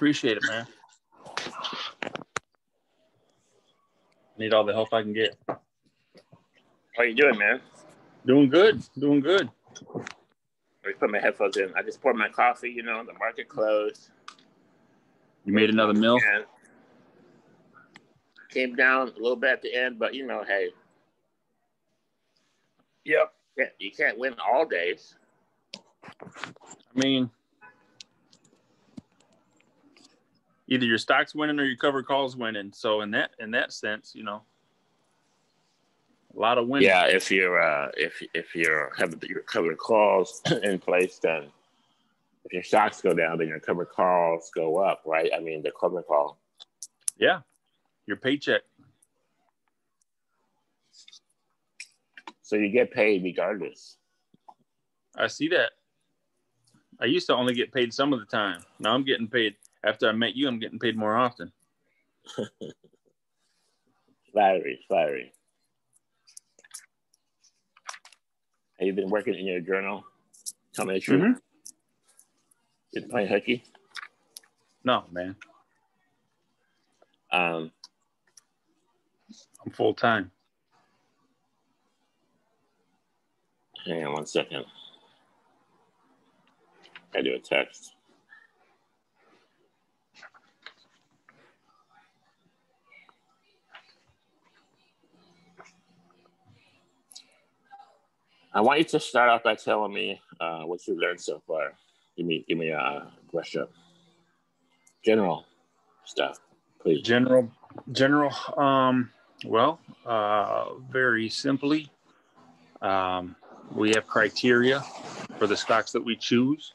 Appreciate it, man. Need all the help I can get. How you doing, man? Doing good. Doing good. I me put my headphones in. I just poured my coffee. You know, the market closed. You made another mill. And came down a little bit at the end, but you know, hey. Yep. Yeah, you can't win all days. I mean, either your stock's winning or your covered calls winning. So in that in that sense, you know, a lot of winning. Yeah, if you're uh, if if you're having your covered calls in place, then if your stocks go down, then your covered calls go up, right? I mean, the covered call. Yeah, your paycheck. So you get paid regardless. I see that. I used to only get paid some of the time. Now I'm getting paid. After I met you, I'm getting paid more often. flattery, flattery. Have you been working in your journal? Tell me the truth. Mm-hmm. Been playing hooky? No, man. Um, I'm full time. Hang on one second. I do a text. I want you to start off by telling me uh, what you've learned so far. Give me, give me a brush up. General stuff, please. General, general. Um, well, uh, very simply, um, we have criteria for the stocks that we choose,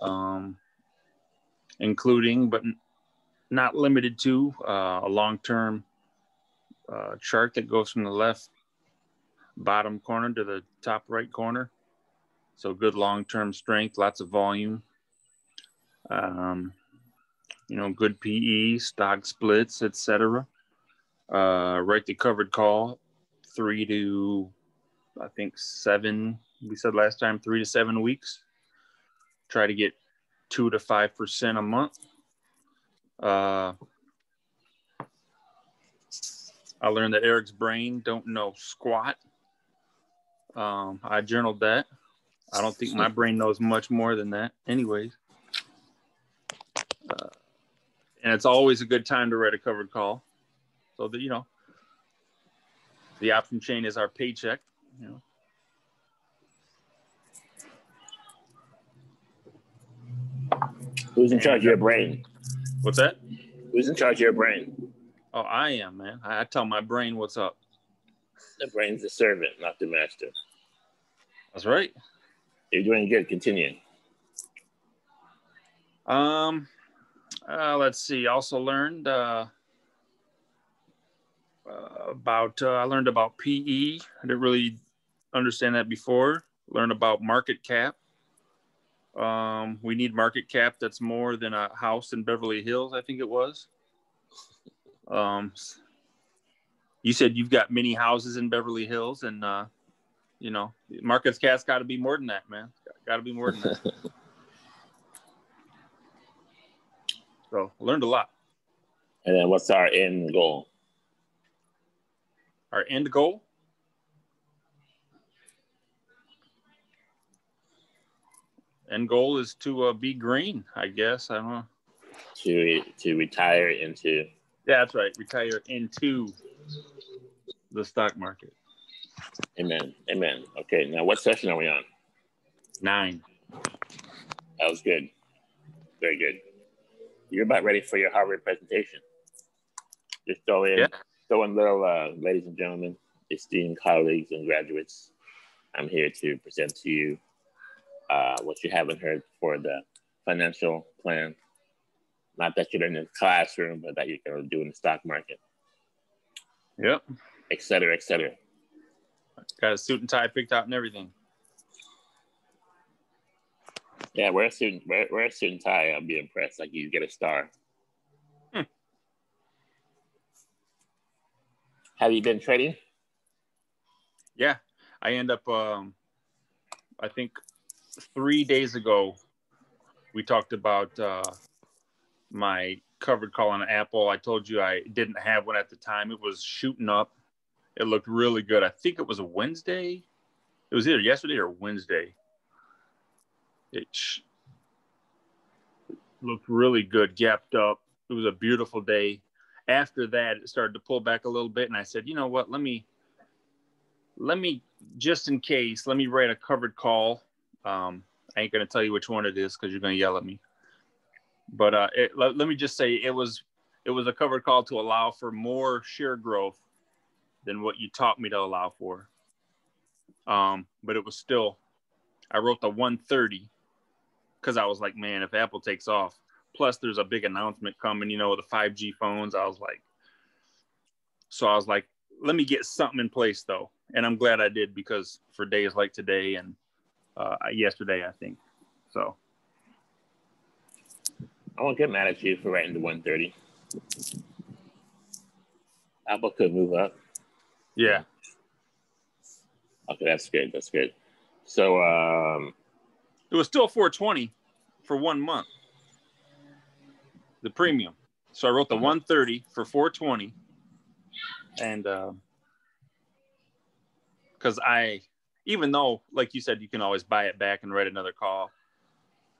um, including but not limited to uh, a long-term uh, chart that goes from the left bottom corner to the top right corner. So good long-term strength, lots of volume. Um, you know, good PE, stock splits, etc. Uh, right to covered call, three to I think seven. We said last time three to seven weeks. Try to get two to five percent a month. Uh, I learned that Eric's brain don't know squat. Um, I journaled that. I don't think my brain knows much more than that, anyways. Uh, and it's always a good time to write a covered call, so that you know the option chain is our paycheck. You know. Who's in charge of your brain? What's that? Who's in charge of your brain? Oh, I am, man. I, I tell my brain what's up. The brain's the servant, not the master. That's right. You're doing good. Continue. Um, uh, let's see. Also learned uh, uh, about. Uh, I learned about PE. I didn't really understand that before. Learn about market cap. Um, we need market cap that's more than a house in Beverly Hills. I think it was. Um, you said you've got many houses in Beverly Hills, and uh, you know, market cap's got to be more than that, man. Got to be more than that. so learned a lot. And then, what's our end goal? Our end goal? end goal is to uh, be green, I guess. I don't know. To to retire into. Yeah, that's right. Retire into the stock market. Amen. Amen. Okay. Now, what session are we on? Nine. That was good. Very good. You're about ready for your Harvard presentation. Just throw in, yeah. throw in little, uh, ladies and gentlemen, esteemed colleagues and graduates. I'm here to present to you uh, what you haven't heard for the financial plan. Not that you're in the classroom, but that you're going to do in the stock market. Yep. Et cetera, et cetera. Got a suit and tie picked out and everything. Yeah, wear a suit, wear, wear a suit and tie. I'll be impressed. Like you get a star. Hmm. Have you been trading? Yeah, I end up. Um, I think three days ago, we talked about uh, my covered call on Apple. I told you I didn't have one at the time. It was shooting up. It looked really good. I think it was a Wednesday. It was either yesterday or Wednesday. It sh- looked really good, gapped up. It was a beautiful day. After that, it started to pull back a little bit, and I said, you know what? Let me, let me just in case, let me write a covered call. Um, I ain't gonna tell you which one it is because you're gonna yell at me. But uh, it, let, let me just say it was it was a covered call to allow for more share growth than what you taught me to allow for. Um, but it was still, I wrote the 130 because I was like, man, if Apple takes off, plus there's a big announcement coming, you know, the 5G phones. I was like, so I was like, let me get something in place though. And I'm glad I did because for days like today and uh, yesterday, I think. So I won't get mad at you for writing the 130. Apple could move up. Yeah. Okay, that's good. That's good. So um it was still 420 for one month. The premium. So I wrote the 130 for 420. And uh because I even though like you said you can always buy it back and write another call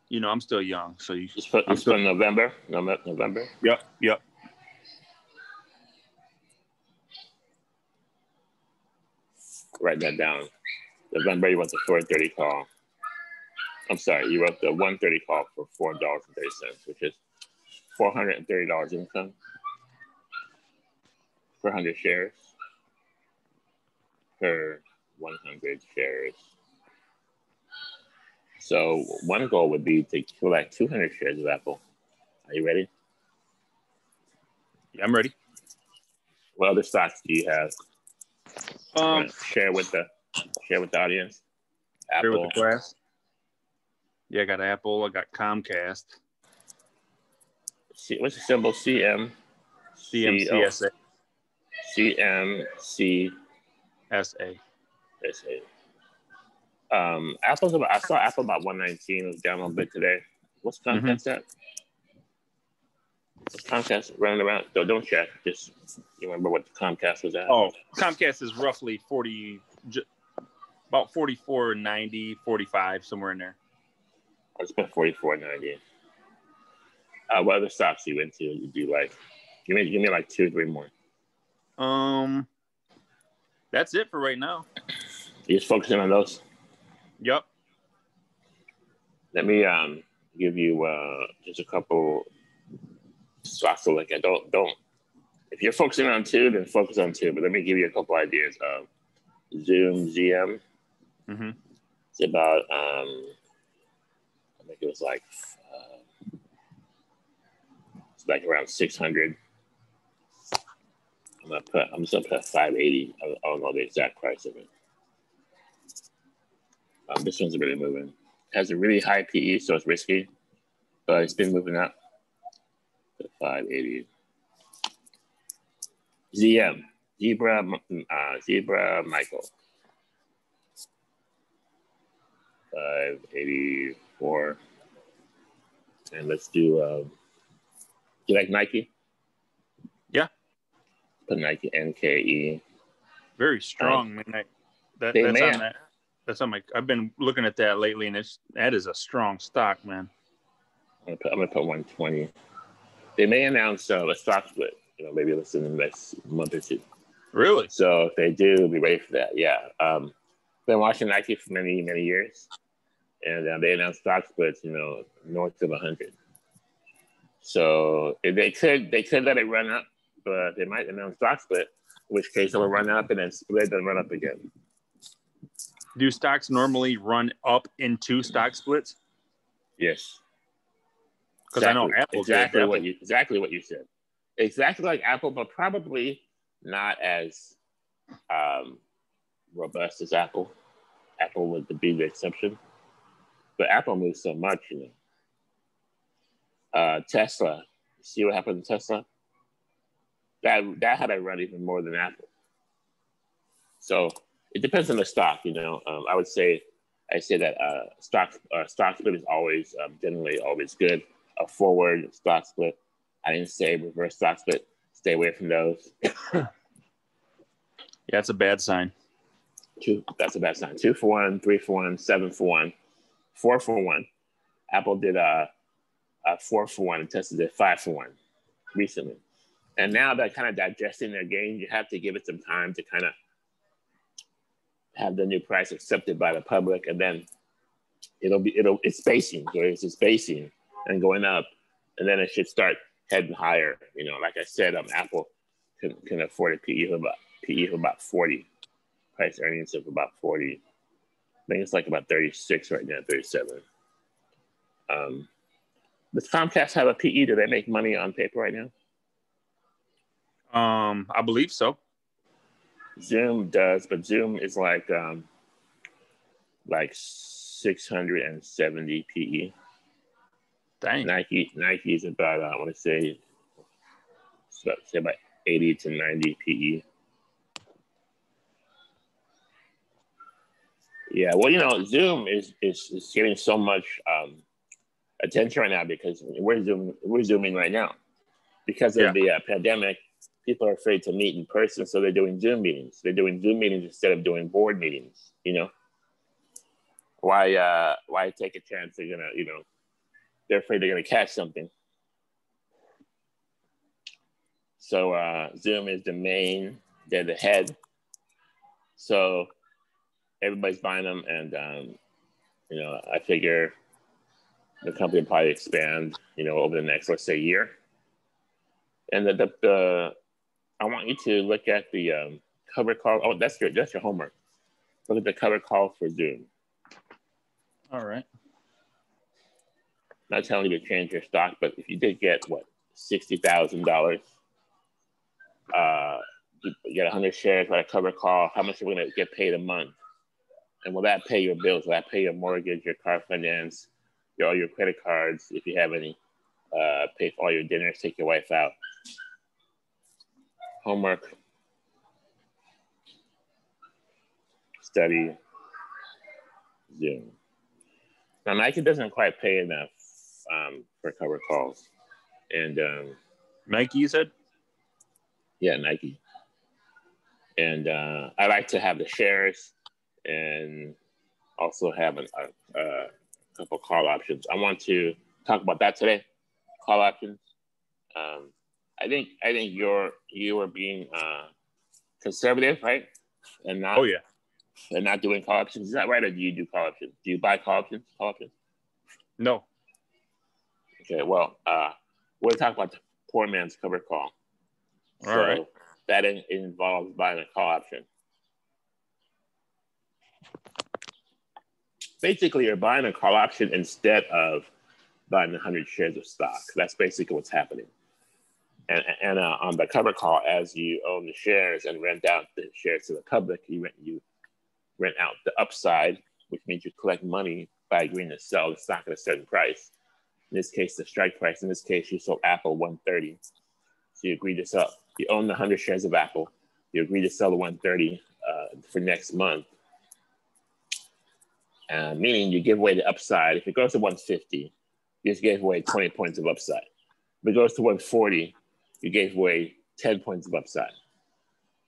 you know, I'm still young, so you just put, I'm still November, November. Yep, yep. Write that down. November, you want the 430 call. I'm sorry, you wrote the 130 call for four dollars and thirty cents, which is four hundred and thirty dollars income per hundred shares per 100 shares. So one goal would be to collect 200 shares of Apple. Are you ready? Yeah, I'm ready. What other stocks do you have? Um, share with the share with the audience. Apple. Share with the class. Yeah, I got Apple. I got Comcast. C, what's the symbol? CM. CMCSA. CMC. SA. SA. Um, Apple's about. I saw Apple about one nineteen. It was down a little bit today. What's Comcast mm-hmm. at? Comcast running around? So don't check. Just you remember what the Comcast was at? Oh, Comcast is roughly forty, about 44, 90, 45, somewhere in there. I spent forty four ninety. Uh, what other stops you went to? You do like? Give me, give me like two, or three more. Um, that's it for right now. You just focusing on those. Yep. Let me um give you uh just a couple stocks to look at. Don't don't if you're focusing on two, then focus on two. But let me give you a couple ideas. Um, Zoom ZM. Mm-hmm. It's about um, I think it was like uh, it's like around six hundred. I'm gonna put I'm just gonna put five eighty. I don't know the exact price of it. Um, this one's really moving. It has a really high PE, so it's risky, but it's been moving up to 580. ZM, Zebra, uh, Zebra Michael. 584. And let's do, uh, do you like Nike? Yeah. Put Nike NKE. Very strong, um, man. That, that's on that that's on my. I've been looking at that lately, and it's that is a strong stock, man. I'm gonna put, I'm gonna put 120. They may announce uh, a stock split. You know, maybe listen in the next month or two. Really? So if they do, be ready for that. Yeah. Um, been watching Nike for many many years, and uh, they announced stock splits. You know, north of 100. So they could they could let it run up, but they might announce stock split, in which case it will run up and then split and run up again do stocks normally run up into stock splits? Yes. Because exactly. I know Apple exactly what you exactly what you said. Exactly like Apple, but probably not as um, robust as Apple. Apple would be the exception, but Apple moves so much, you know. Uh, Tesla, see what happened to Tesla? That that had to run even more than Apple. So it depends on the stock. You know, um, I would say I say that uh, stock uh, stock split is always um, generally always good. A forward stock split. I didn't say reverse stock split. Stay away from those. yeah, it's a bad sign. Two, that's a bad sign. Two for one, three for one, seven for one, four for one. Apple did a, a four for one and Tesla did five for one recently. And now they're kind of digesting their gains. You have to give it some time to kind of have the new price accepted by the public, and then it'll be it'll it's spacing. So it's spacing and going up, and then it should start heading higher. You know, like I said, um, Apple can, can afford a PE of about PE of about forty, price earnings of about forty. I think it's like about thirty six right now, thirty seven. Um, does Comcast have a PE? Do they make money on paper right now? Um, I believe so. Zoom does, but Zoom is like um, like 670 PE. Dang. Nike Nike is about uh, I want to say about, say about 80 to 90 PE. Yeah, well, you know, Zoom is is, is getting so much um, attention right now because we're zooming we're zooming right now because of yeah. the uh, pandemic people are afraid to meet in person, so they're doing Zoom meetings. They're doing Zoom meetings instead of doing board meetings. You know, why uh, why take a chance? They're gonna, you know, they're afraid they're gonna catch something. So uh, Zoom is the main. They're the head. So everybody's buying them, and um, you know, I figure the company will probably expand. You know, over the next let's say year. And the, the, the I want you to look at the um, cover call. Oh, that's your that's your homework. Look at the cover call for Zoom. All right. Not telling you to change your stock, but if you did get what sixty thousand dollars, uh, you get hundred shares by a cover call. How much are we going to get paid a month? And will that pay your bills? Will that pay your mortgage, your car finance, your all your credit cards, if you have any? Uh, pay for all your dinners, take your wife out homework, study, Zoom. Now Nike doesn't quite pay enough um, for cover calls, and um, Nike, you said? Yeah, Nike. And uh, I like to have the shares and also have a, a, a couple call options. I want to talk about that today. Call options. Um, I think I think you're you are being uh, conservative, right? And not oh yeah, and not doing call options. Is that right, or do you do call options? Do you buy call options? Call options? No. Okay, well, uh, we're talking about the poor man's cover call. All so right. That in, involves buying a call option. Basically, you're buying a call option instead of buying 100 shares of stock. That's basically what's happening and, and uh, on the cover call, as you own the shares and rent out the shares to the public, you rent, you rent out the upside, which means you collect money by agreeing to sell the stock at a certain price. In this case, the strike price. In this case, you sold Apple 130. So you agree to sell. You own the 100 shares of Apple. You agree to sell the 130 uh, for next month. Uh, meaning you give away the upside. If it goes to 150, you just gave away 20 points of upside. If it goes to 140, you gave away 10 points of upside.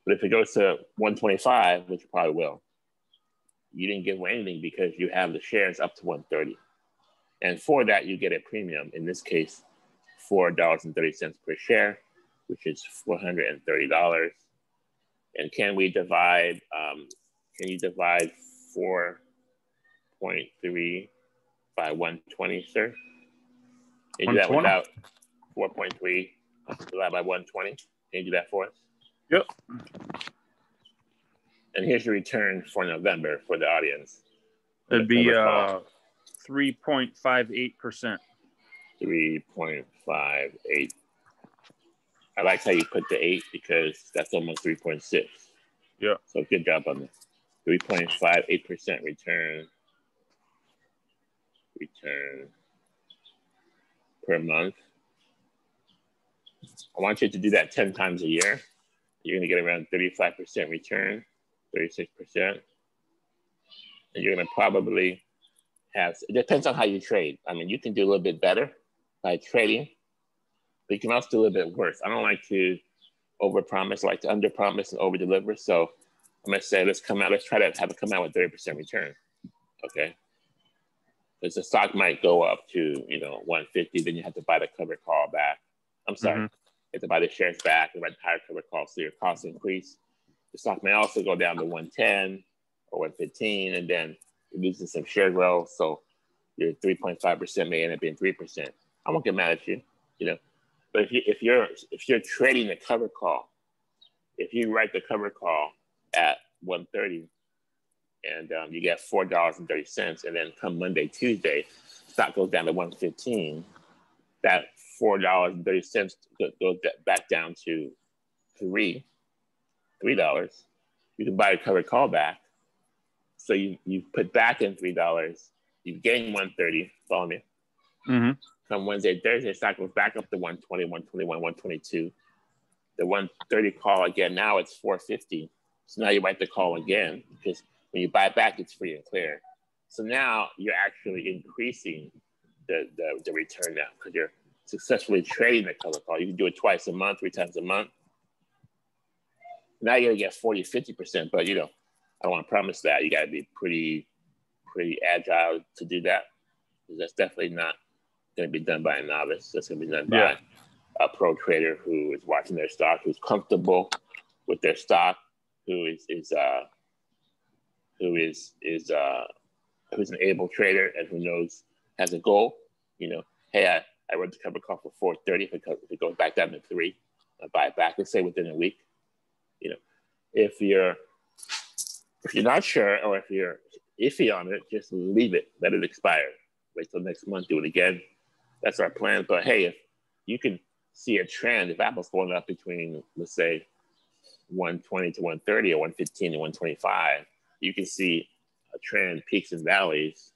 But if it goes to 125, which probably will, you didn't give away anything because you have the shares up to 130. And for that, you get a premium, in this case, $4.30 per share, which is $430. And can we divide, um, can you divide 4.3 by 120, sir? Can you do that without 4.3 divide by 120. Can you do that for us? Yep. And here's your return for November for the audience. It'd be uh, 3.58%. 3.58. I like how you put the eight because that's almost 3.6. Yeah. So good job on this. 3.58% return. Return per month. I want you to do that 10 times a year. You're going to get around 35% return, 36%. And you're going to probably have, it depends on how you trade. I mean, you can do a little bit better by trading. But you can also do a little bit worse. I don't like to overpromise, I like to underpromise and overdeliver. So I'm gonna say let's come out, let's try to have it come out with 30% return. Okay. Because the stock might go up to, you know, 150, then you have to buy the cover call back. I'm sorry, mm-hmm. you have to buy the shares back and buy the higher cover call, so your costs increase. The stock may also go down to 110 or 115, and then losing some share growth. So your 3.5% may end up being 3%. I won't get mad at you, you know. But if you if you're if you're trading the cover call, if you write the cover call at 130 and um, you get four dollars and thirty cents, and then come Monday, Tuesday, stock goes down to 115, that four dollars and thirty cents goes back down to three, three dollars. You can buy a covered call back. So you you put back in three dollars, you gain 130, follow me. Mm-hmm. Come Wednesday, Thursday, stock goes back up to 120, 121, 122. The 130 call again, now it's 450. So now you write the call again because when you buy back, it's free and clear. So now you're actually increasing the, the, the return now because you're successfully trading the cover call. You can do it twice a month, three times a month. Now you're gonna get 40, 50%, but you know, I don't want to promise that. You gotta be pretty, pretty agile to do that. That's definitely not gonna be done by a novice. That's gonna be done yeah. by a pro trader who is watching their stock, who's comfortable with their stock, who is is uh who is is uh who's an able trader and who knows has a goal. You know, hey, I, I wrote the cover call for 430. If it, if it goes back down to three, I buy it back, let's say within a week. You know, if you're if you're not sure or if you're iffy on it, just leave it, let it expire. Wait till next month, do it again. That's our plan. But hey, if you can see a trend, if Apple's going up between, let's say, 120 to 130 or 115 to 125, you can see a trend, peaks and valleys,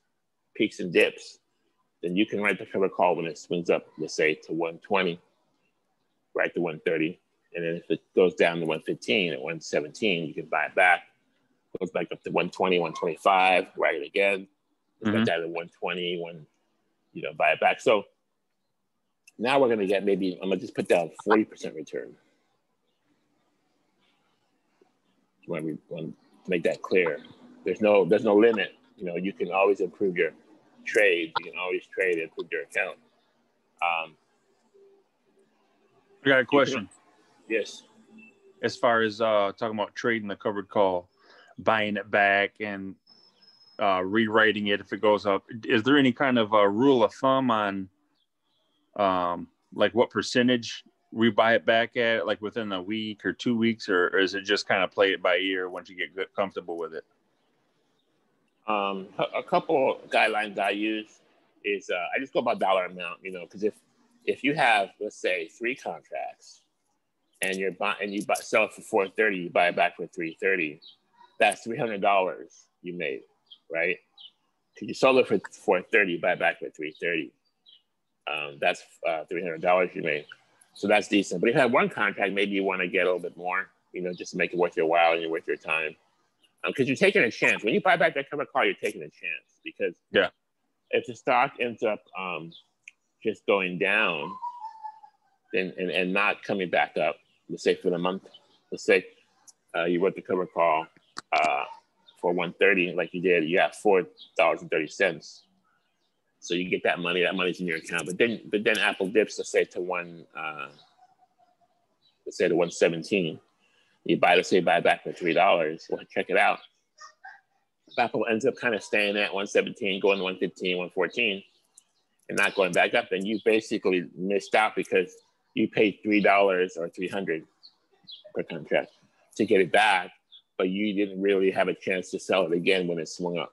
peaks and dips. Then you can write the cover call when it swings up, let's say to 120, right to 130. And then if it goes down to 115 at 117, you can buy it back. Goes back up to 120, 125, write it again. Mm-hmm. Back down to 120, one, you know, buy it back. So now we're gonna get maybe I'm gonna just put down 40% return. When we want to make that clear. There's no there's no limit. You know, you can always improve your trade. You can always trade and improve your account. Um, I got a question. Can, yes. As far as uh, talking about trading the covered call, buying it back and uh, rewriting it if it goes up, is there any kind of a rule of thumb on um, like what percentage we buy it back at like within a week or two weeks, or, or is it just kind of play it by ear once you get comfortable with it? Um, a couple guidelines I use is uh, I just go by dollar amount, you know, because if if you have let's say three contracts and you're buying and you buy, sell it for four thirty, you buy it back for three thirty, that's three hundred dollars you made, right? Because you sold it for four thirty, buy back for three thirty. Um, that's uh, three hundred dollars you made. So that's decent. But if you have one contract, maybe you want to get a little bit more, you know, just to make it worth your while and you're worth your time. Because um, you're taking a chance. When you buy back that cover call, you're taking a chance because yeah, if the stock ends up um, just going down then, and, and not coming back up, let's say for the month, let's say uh, you wrote the cover call uh, for 130 like you did, you have $4.30 so you get that money, that money's in your account. But then, but then Apple dips, let's say to one, uh, let's say to 117. You buy, let's say, buy back for three dollars. Well, check it out. Apple ends up kind of staying at 117, going to 115, 114, and not going back up, then you basically missed out because you paid three dollars or 300 per contract to get it back, but you didn't really have a chance to sell it again when it swung up.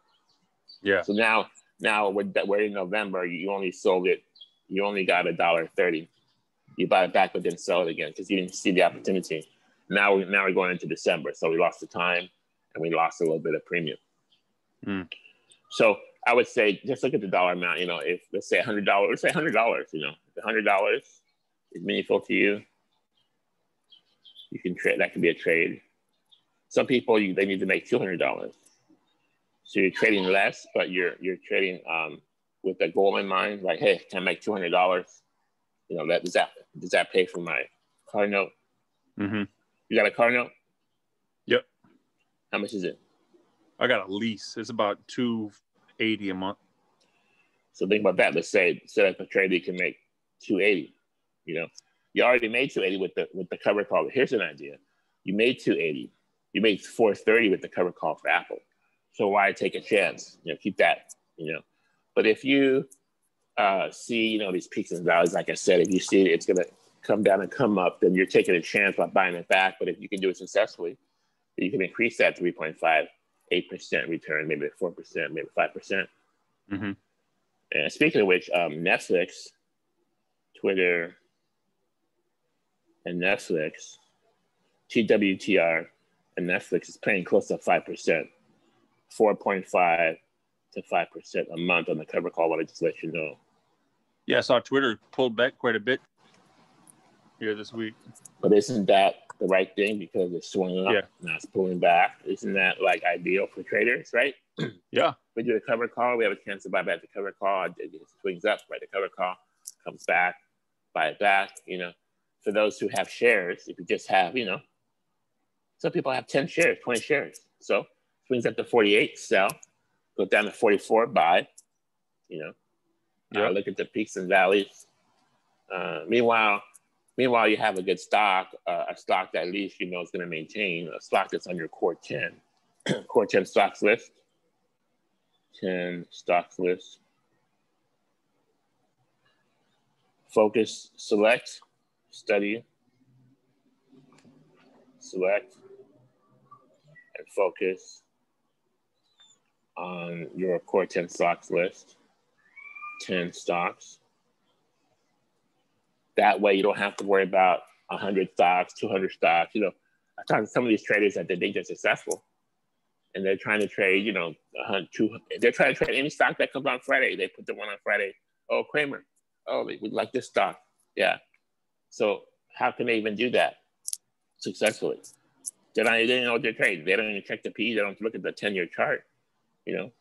Yeah. So now now we're, we're in November. You only sold it. You only got a dollar thirty. You buy it back, but didn't sell it again because you didn't see the opportunity. Now, we, now we're going into December, so we lost the time and we lost a little bit of premium. Mm. So I would say just look at the dollar amount. You know, if let's say hundred dollars, let's say hundred dollars. You know, hundred dollars is meaningful to you, you can trade. That could be a trade. Some people you, they need to make two hundred dollars. So you're trading less, but you're you're trading um, with a goal in mind, like, hey, can I make two hundred dollars? You know, that does that does that pay for my car note? Mm-hmm. You got a car note? Yep. How much is it? I got a lease. It's about two eighty a month. So think about that. Let's say set up a trade you can make two eighty. You know, you already made two eighty with the with the cover call. Here's an idea: you made two eighty. You made four thirty with the cover call for Apple. So why take a chance? You know, keep that. You know, but if you uh, see, you know, these peaks and valleys, like I said, if you see it's going to come down and come up, then you're taking a chance by buying it back. But if you can do it successfully, you can increase that 3.5, 8% return, maybe 4%, maybe 5%. percent mm hmm And speaking of which, um, Netflix, Twitter, and Netflix, TWTR, and Netflix is paying close to 5%, 4.5 to 5% a month on the cover call. What I just let you know. Yeah, I saw Twitter pulled back quite a bit here this week. But isn't that the right thing because it's swinging up, yeah. now it's pulling back? Isn't that like ideal for traders, right? Yeah. we do a cover call, we have a chance to buy back the cover call. It swings up, right? The cover call comes back, buy it back. You know, for those who have shares, if you just have, you know, some people have 10 shares, 20 shares. So swings up to 48, sell, go down to 44, buy, you know, yep. uh, look at the peaks and valleys. Uh, meanwhile, meanwhile, you have a good stock, uh, a stock that at least you know is going to maintain, a stock that's on your core 10, core 10 stocks list, 10 stocks list. Focus, select, study, select, and focus on your core 10 stocks list, 10 stocks. That way you don't have to worry about 100 stocks, 200 stocks. You know, I talked to some of these traders that they think they're successful and they're trying to trade, you know, 100, 200, they're trying to trade any stock that comes on Friday. They put the one on Friday. Oh, Cramer. Oh, we like this stock. Yeah. So how can they even do that successfully? They don't, they don't know what they're trading. They don't even check the P. They don't look at the 10 year chart. You know,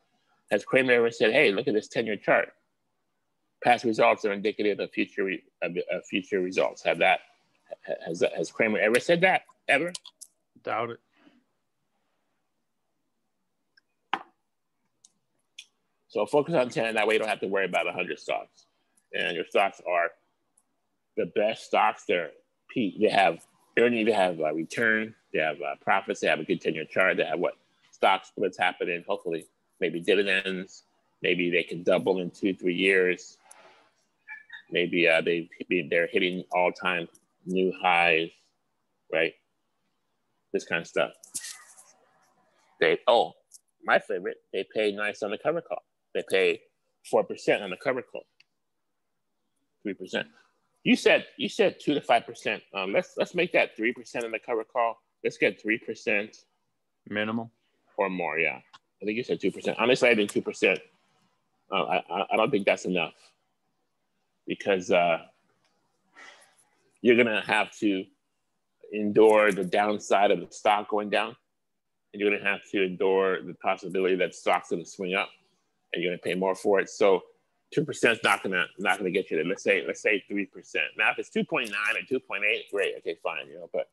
has Cramer ever said, "Hey, look at this ten-year chart. Past results are indicative of future of, of future results." Have that has has Cramer ever said that ever? Doubt it. So focus on 10. That way you don't have to worry about 100 stocks. And your stocks are the best stocks. They're peak. They have earning, they have a return, they have uh, profits, they have a good 10 year chart, they have what? stock splits happening, hopefully, maybe dividends, maybe they can double in two, three years. Maybe uh, they they're hitting all time new highs, right? This kind of stuff. They oh, my favorite, they pay nice on the cover call. They pay four percent on the cover call. Three percent. You said you said two to five percent. Um, let's let's make that three percent on the cover call. Let's get three percent minimum or more. Yeah, I think you said two percent. Honestly, I think two percent. Uh, I I don't think that's enough because uh, you're gonna have to endure the downside of the stock going down, and you're gonna have to endure the possibility that stock's gonna swing up, and you're gonna pay more for it. So two percent is not gonna not gonna get you there. Let's say let's say three percent. Now if it's two point nine or two point eight, great, okay, fine, you know. But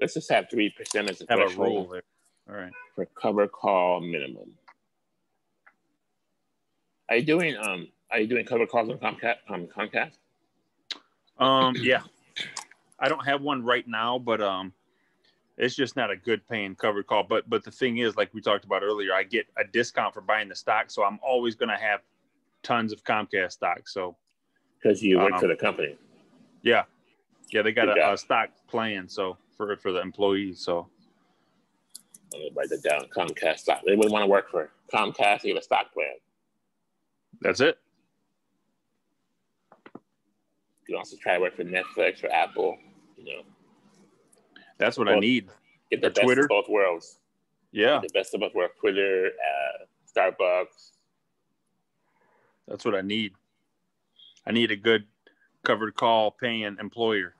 let's just have three percent as a have threshold. A rule there. All right. For cover call minimum. Are you doing um are you doing cover calls on Comcast um Comcast? Um yeah. I don't have one right now, but um it's just not a good paying cover call. But but the thing is, like we talked about earlier, I get a discount for buying the stock, so I'm always gonna have tons of Comcast stock. So because you work um, for the company. Yeah. Yeah, they got a, a, stock plan so for for the employees. So let me write that down. Comcast stock. They wouldn't want to work for Comcast. You have a stock plan. That's it. You can also try to work for Netflix or Apple. You know. That's what both, I need. Get the best Twitter. of both worlds. Yeah. Get the best of both worlds. Twitter, uh, Starbucks. That's what I need. I need a good covered call paying employer.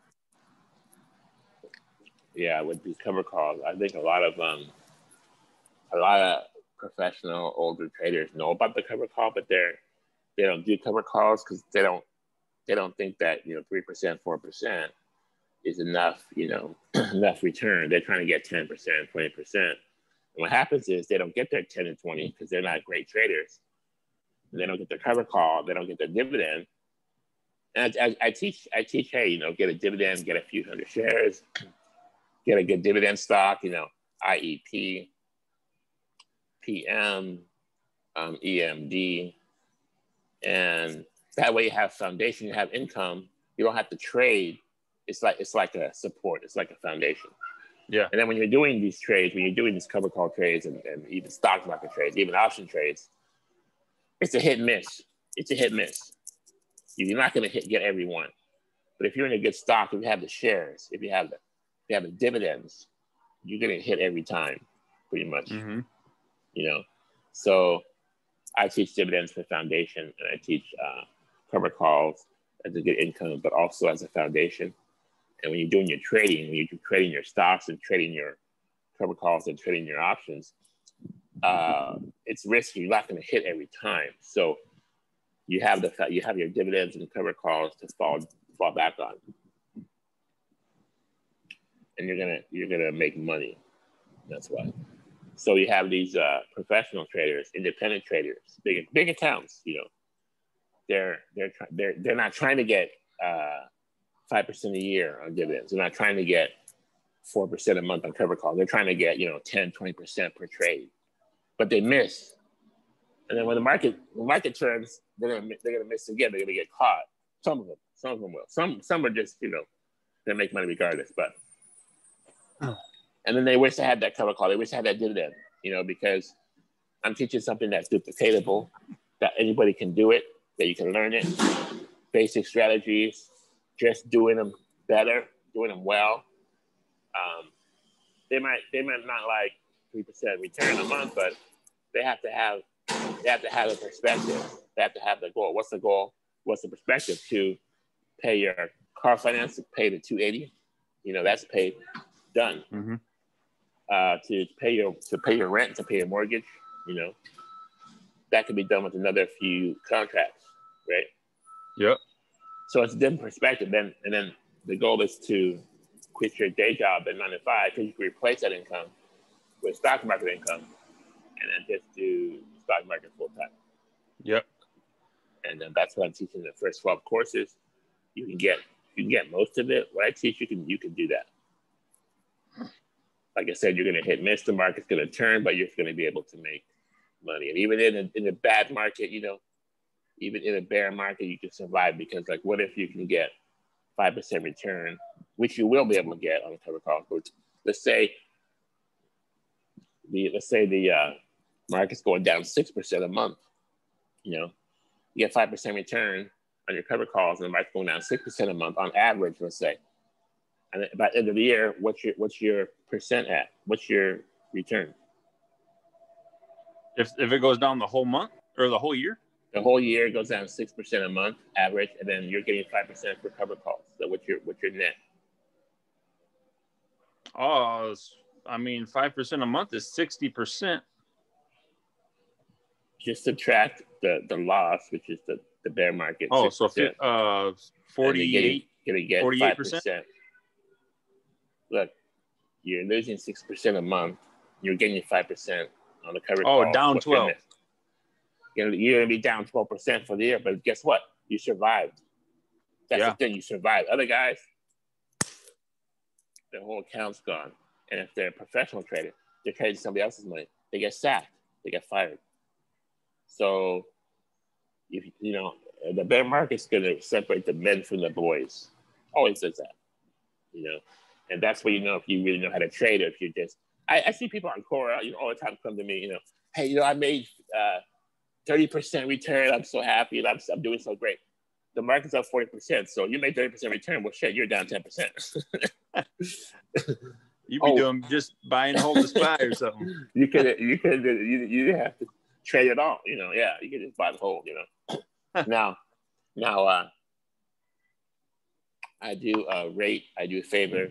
Yeah, with these cover calls, I think a lot of um, a lot of professional older traders know about the cover call, but they're they don't do cover calls because they don't they don't think that you know three percent, four percent is enough, you know, enough return. They're trying to get ten percent, twenty percent. And what happens is they don't get their ten and twenty because they're not great traders. They don't get their cover call. They don't get their dividend. And I, I, I teach, I teach, hey, you know, get a dividend, get a few hundred shares, get a good dividend stock, you know, IEP, PM, um, EMD, and that way you have foundation, you have income. You don't have to trade. It's like it's like a support. It's like a foundation. Yeah. And then when you're doing these trades, when you're doing these cover call trades and, and even stock market trades, even option trades, it's a hit miss. It's a hit miss. You're not going to hit get everyone. But if you're in a good stock, if you have the shares, if you have the, if you have the dividends, you're going to hit every time, pretty much. Mm-hmm. You know, so I teach dividends for foundation, and I teach uh, cover calls as a good income, but also as a foundation. And when you're doing your trading, when you're trading your stocks and trading your cover calls and trading your options, uh, it's risky. You're not going to hit every time. So you have the you have your dividends and cover calls to fall fall back on, and you're gonna you're gonna make money. That's why. So you have these uh, professional traders, independent traders, big big accounts. You know, they're they're they're they're not trying to get uh, five percent a year on dividends. They're not trying to get four percent a month on cover calls. They're trying to get you know 10, 20 percent per trade, but they miss. And then when the market the market turns, they're gonna they're gonna miss again. They're gonna get caught. Some of them, some of them will. Some some are just you know they make money regardless. But oh. and then they wish they had that cover call. They wish they had that dividend. You know because I'm teaching something that's duplicatable, that anybody can do it, that you can learn it. Basic strategies, just doing them better, doing them well. Um, they might they might not like three percent return a month, but they have to have they have to have a perspective. They have to have the goal. What's the goal? What's the perspective to pay your car finance, to pay the 280? You know, that's paid, done. Mm-hmm. Uh, to pay your to pay your rent, to pay your mortgage, you know, that could be done with another few contracts, right? Yep. So it's a different perspective. Then and then the goal is to quit your day job at nine to five because you can replace that income with stock market income and then just do stock market full time. Yep. And then that's what I'm teaching the first 12 courses. You can get you can get most of it. What I teach you can you can do that. Like I said, you're gonna hit miss, the market's gonna turn, but you're gonna be able to make money. And even in a, in a bad market, you know, even in a bear market, you can survive because like what if you can get five percent return, which you will be able to get on the cover call. Let's say the let's say the uh, market's going down 6% a month, you know, you get 5% return on your cover calls and the market's going down 6% a month on average, let's say. And by the end of the year, what's your, what's your percent at? What's your return? If, if it goes down the whole month or the whole year? The whole year goes down 6% a month average, and then you're getting 5% for cover calls. So what's your, what's your net? Oh, I mean, 5% a month is 60% just subtract the the loss, which is the the bear market. Oh, 6%. so uh, 48, gonna get 48%. Look, you're losing 6% a month. You're getting 5% on the cover. Oh, down 12. You're gonna, you're gonna be down 12% for the year, but guess what? You survived. That's yeah. the thing, you survived. Other guys, their whole account's gone. And if they're a professional trader, they're trading somebody else's money. They get sacked. They get fired. So, if you know, the bear market's going to separate the men from the boys. Always does that, you know, and that's where you know if you really know how to trade or if you're just. I, I see people on Quora, you know, all the time come to me, you know, hey, you know, I made uh, thirty percent return. I'm so happy, and I'm, I'm doing so great. The market's up forty percent, so you made thirty percent return. Well, shit, you're down ten percent. You be oh. doing just buying hold the spy or something. You could you could you you have to trade it all. You know, yeah, you could just buy the whole. You know, now now uh, I do uh, rate, I do favor,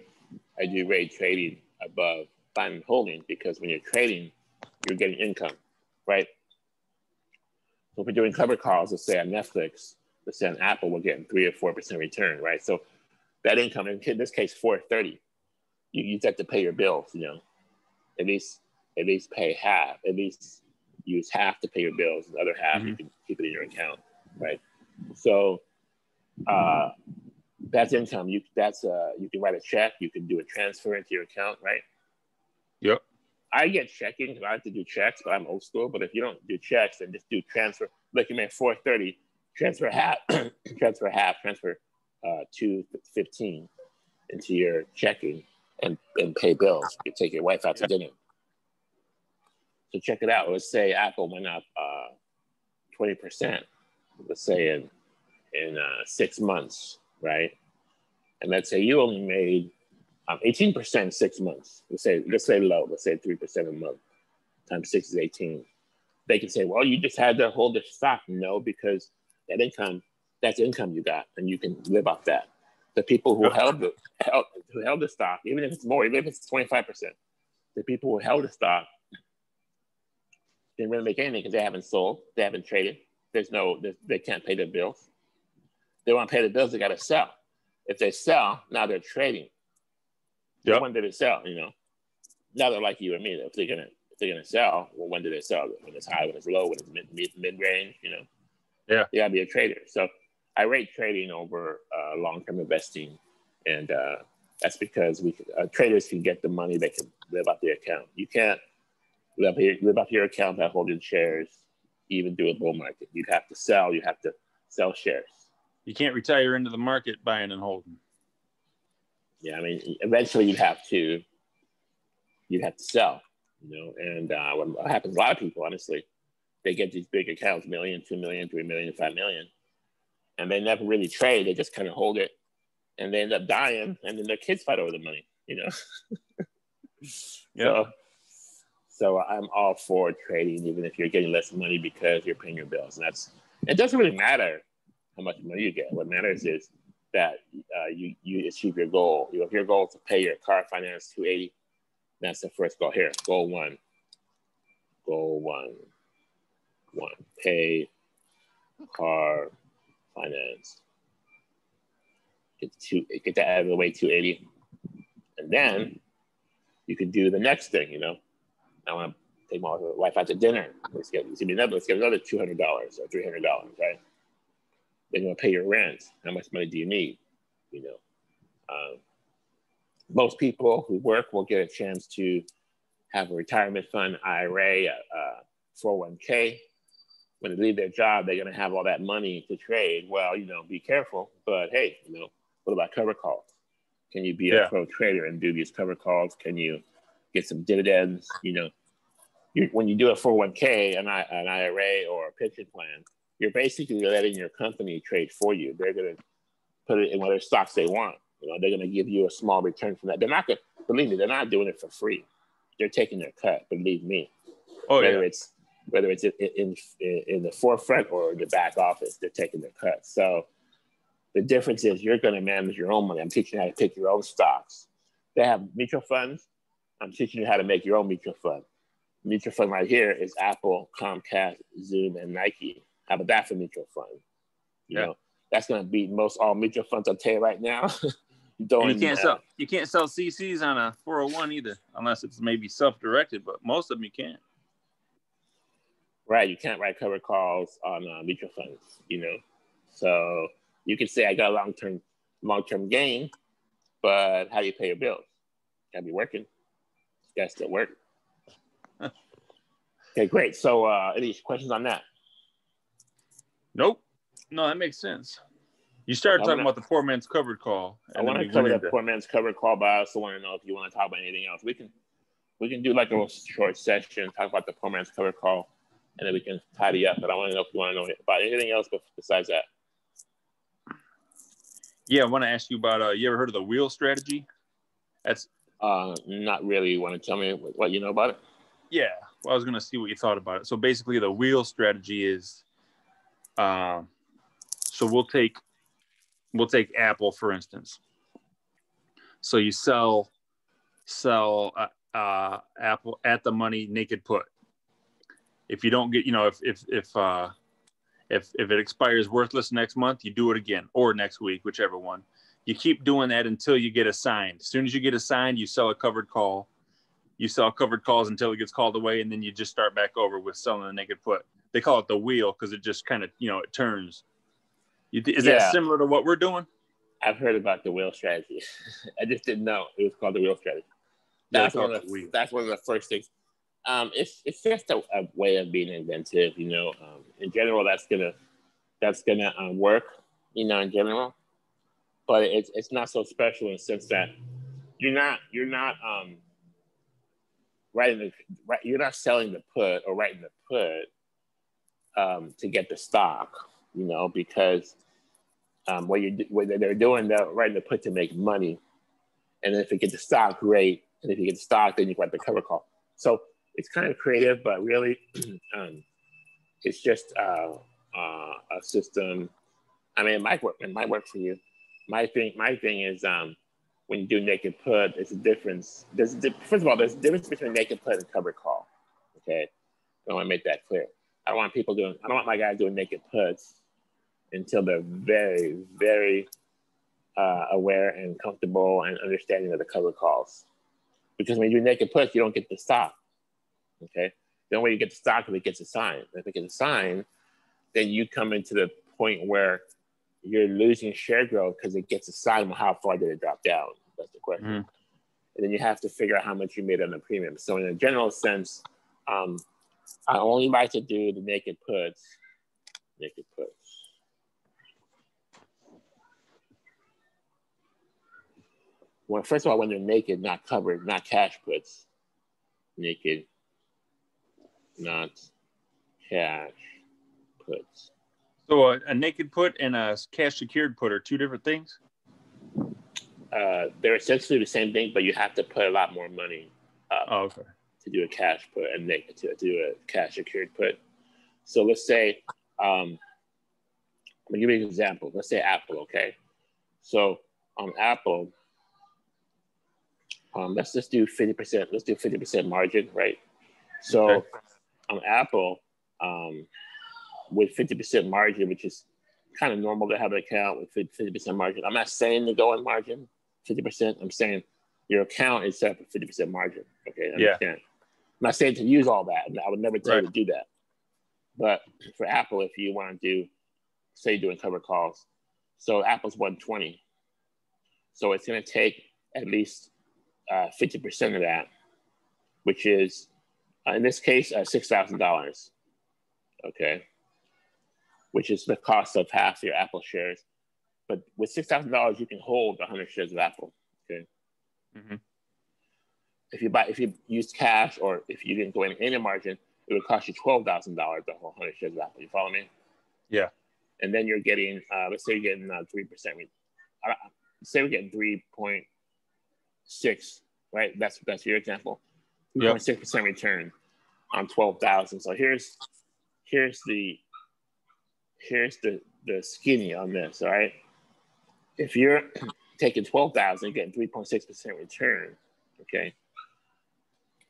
I do rate trading above buying and holding because when you're trading, you're getting income, right? So if we're doing cover calls, let's say on Netflix, let's say on Apple, we're getting three or four percent return, right? So that income in this case 430 you, you have to pay your bills, you know. At least at least pay half. At least use half to pay your bills, the other half mm-hmm. you can keep it in your account, right? So uh, that's income. You that's uh, you can write a check, you can do a transfer into your account, right? Yep. I get checking. I have to do checks, but I'm old school. But if you don't do checks, then just do transfer. Like you made four thirty, transfer half, transfer half, transfer uh, two fifteen into your checking, and, and pay bills. You take your wife out to dinner. So check it out. Let's say Apple went up uh, 20%, let's say in, in uh, six months, right? And let's say you only made um, 18% six months. Let's say, let's say low, let's say 3% a month times six is 18. They can say, well, you just had to hold the stock. No, because that income, that's income you got, and you can live off that. The people who held the held, who held the stock, even if it's more, even if it's 25%, the people who held the stock didn't really make anything because they haven't sold, they haven't traded. There's no, they can't pay their bills. They want to pay the bills, they got to sell. If they sell, now they're trading. Yep. When did it sell? You know, now they're like you and me. If they're gonna if they're gonna sell, well, when did they sell? When it's high, when it's low, when it's mid mid, mid range. You know, yeah, you gotta be a trader. So I rate trading over uh, long term investing, and uh, that's because we uh, traders can get the money they can live off their account. You can't live, live off your account by holding shares, even do a bull market. You'd have to sell. You have to sell shares. You can't retire into the market buying and holding. Yeah, I mean, eventually you'd have to, you'd have to sell, you know. And uh, what happens, a lot of people, honestly, they get these big accounts, million, two million, three million, five million, and they never really trade. They just kind of hold it, and they end up dying, and then their kids fight over the money, you know. yeah. So, so I'm all for trading, even if you're getting less money because you're paying your bills, and that's it. Doesn't really matter how much money you get. What matters is that uh, you you achieve your goal. You know, if your goal is to pay your car finance 280, that's the first goal. Here, goal one. Goal one. One. Pay car finance. Get to get that out of the way 280. And then you can do the next thing, you know. I want to take my wife out to dinner. Let's get let's get another let's get another two hundred dollars or three hundred dollars, right? they're going to pay your rent. How much money do you need? You know, um, most people who work will get a chance to have a retirement fund, IRA, a, a 401k. When they leave their job, they're going to have all that money to trade. Well, you know, be careful. But hey, you know, what about cover calls? Can you be yeah. a pro trader and do these cover calls? Can you get some dividends? You know, you, when you do a 401k, an, an IRA, or a pension plan, you're basically letting your company trade for you. They're going to put it in whatever stocks they want. You know, they're going to give you a small return from that. They're not going to believe me. They're not doing it for free. They're taking their cut. Believe me. Oh, whether yeah. it's whether it's in, in in the forefront or the back office, they're taking their cut. So the difference is you're going to manage your own money. I'm teaching you how to pick your own stocks. They have mutual funds. I'm teaching you how to make your own mutual fund. Mutual fund right here is Apple, Comcast, Zoom, and Nike have a that for mutual fund. You yeah. know, that's going to beat most all mutual funds. I'll tell you right now. you, you can't sell you can't sell CCs on a 401 either, unless it's maybe self-directed. But most of them you can't. Right, you can't write cover calls on uh, mutual funds. You know, so you can say I got a long-term long-term gain, but how do you pay your bills? Gotta be working. Gotta still work. okay, great. So, uh, any questions on that? Nope. No, that makes sense. You started talking wanna, about the poor man's covered call. I want to cover that poor man's covered call, but I also want to know if you want to talk about anything else. We can we can do like a short session, talk about the poor man's covered call, and then we can tidy up. But I want to know if you want to know about anything else besides that. Yeah, I want to ask you about. Uh, you ever heard of the wheel strategy? That's uh, not really. You want to tell me what you know about it? Yeah, well, I was going to see what you thought about it. So basically, the wheel strategy is uh, so we'll take we'll take Apple for instance. So you sell sell uh, uh, Apple at the money naked put. If you don't get, you know, if if if uh, If if it expires worthless next month, you do it again or next week, whichever one. You keep doing that until you get assigned. As soon as you get assigned, you sell a covered call. You sell covered calls until it gets called away, and then you just start back over with selling the naked put. They call it the wheel because it just kind of you know it turns. You, is yeah. that similar to what we're doing? I've heard about the wheel strategy. I just didn't know it was called the wheel strategy. That's, one of, the, that's one of the first things um, it's it's just a, a, way of being inventive, you know. Um, in general, that's gonna that's gonna um, work, you know, in general. But it's it's not so special in the sense that you're not you're not um writing the right, you're not selling the put or writing the put um, to get the stock, you know, because um, what you what they're doing, they're writing the put to make money, and if you get the stock, great, and if you get the stock, then you write the cover call. So it's kind of creative, but really, um, it's just uh, uh, a system. I mean, it might work. It might work for you. My thing, my thing is um, when you do naked put, there's a difference. There's a, first of all, there's a difference between naked put and cover call. Okay, I want to make that clear. I don't want people doing. I don't want my guys doing naked puts until they're very, very uh, aware and comfortable and understanding of the cover calls. Because when you do naked puts, you don't get the stop. Okay. The only way you get the stock if it gets assigned. If it gets assigned, then you come into the point where you're losing share growth because it gets assigned. Well, how far did it drop down? That's the question. Mm-hmm. And then you have to figure out how much you made on the premium. So in a general sense, um, I only like to do the naked puts. Naked puts. Well, first of all, when they're naked, not covered, not cash puts, naked not cash puts. So a, a, naked put and a cash secured put are two different things. Uh, they're essentially the same thing, but you have to put a lot more money up oh, okay. to do a cash put and naked to do a cash secured put. So let's say, um, I'm gonna give you an example. Let's say Apple, okay? So on Apple, um, let's just do 50%, let's do 50% margin, right? So okay on Apple um, with 50% margin, which is kind of normal to have an account with 50% margin. I'm not saying to go on margin 50%. I'm saying your account is set up for 50% margin. Okay. I yeah. Understand. I'm not saying to use all that. I would never tell right. you to do that. But for Apple, if you want to do, say, doing cover calls, so Apple's 120. So it's going to take at least uh, 50% of that, which is uh, in this case, uh, $6,000, okay, which is the cost of half your Apple shares. But with $6,000, you can hold 100 shares of Apple, okay? Mm-hmm. If you buy, if you use cash or if you didn't go in any margin, it would cost you $12,000 to hold 100 shares of Apple. You follow me? Yeah. And then you're getting, uh, let's say you're getting uh, 3%. Uh, say we're getting 3.6, right? That's, that's your example. 3.6% return on 12,000. So here's here's the here's the the skinny on this, all right? If you're taking 12,000 getting 3.6% return, okay?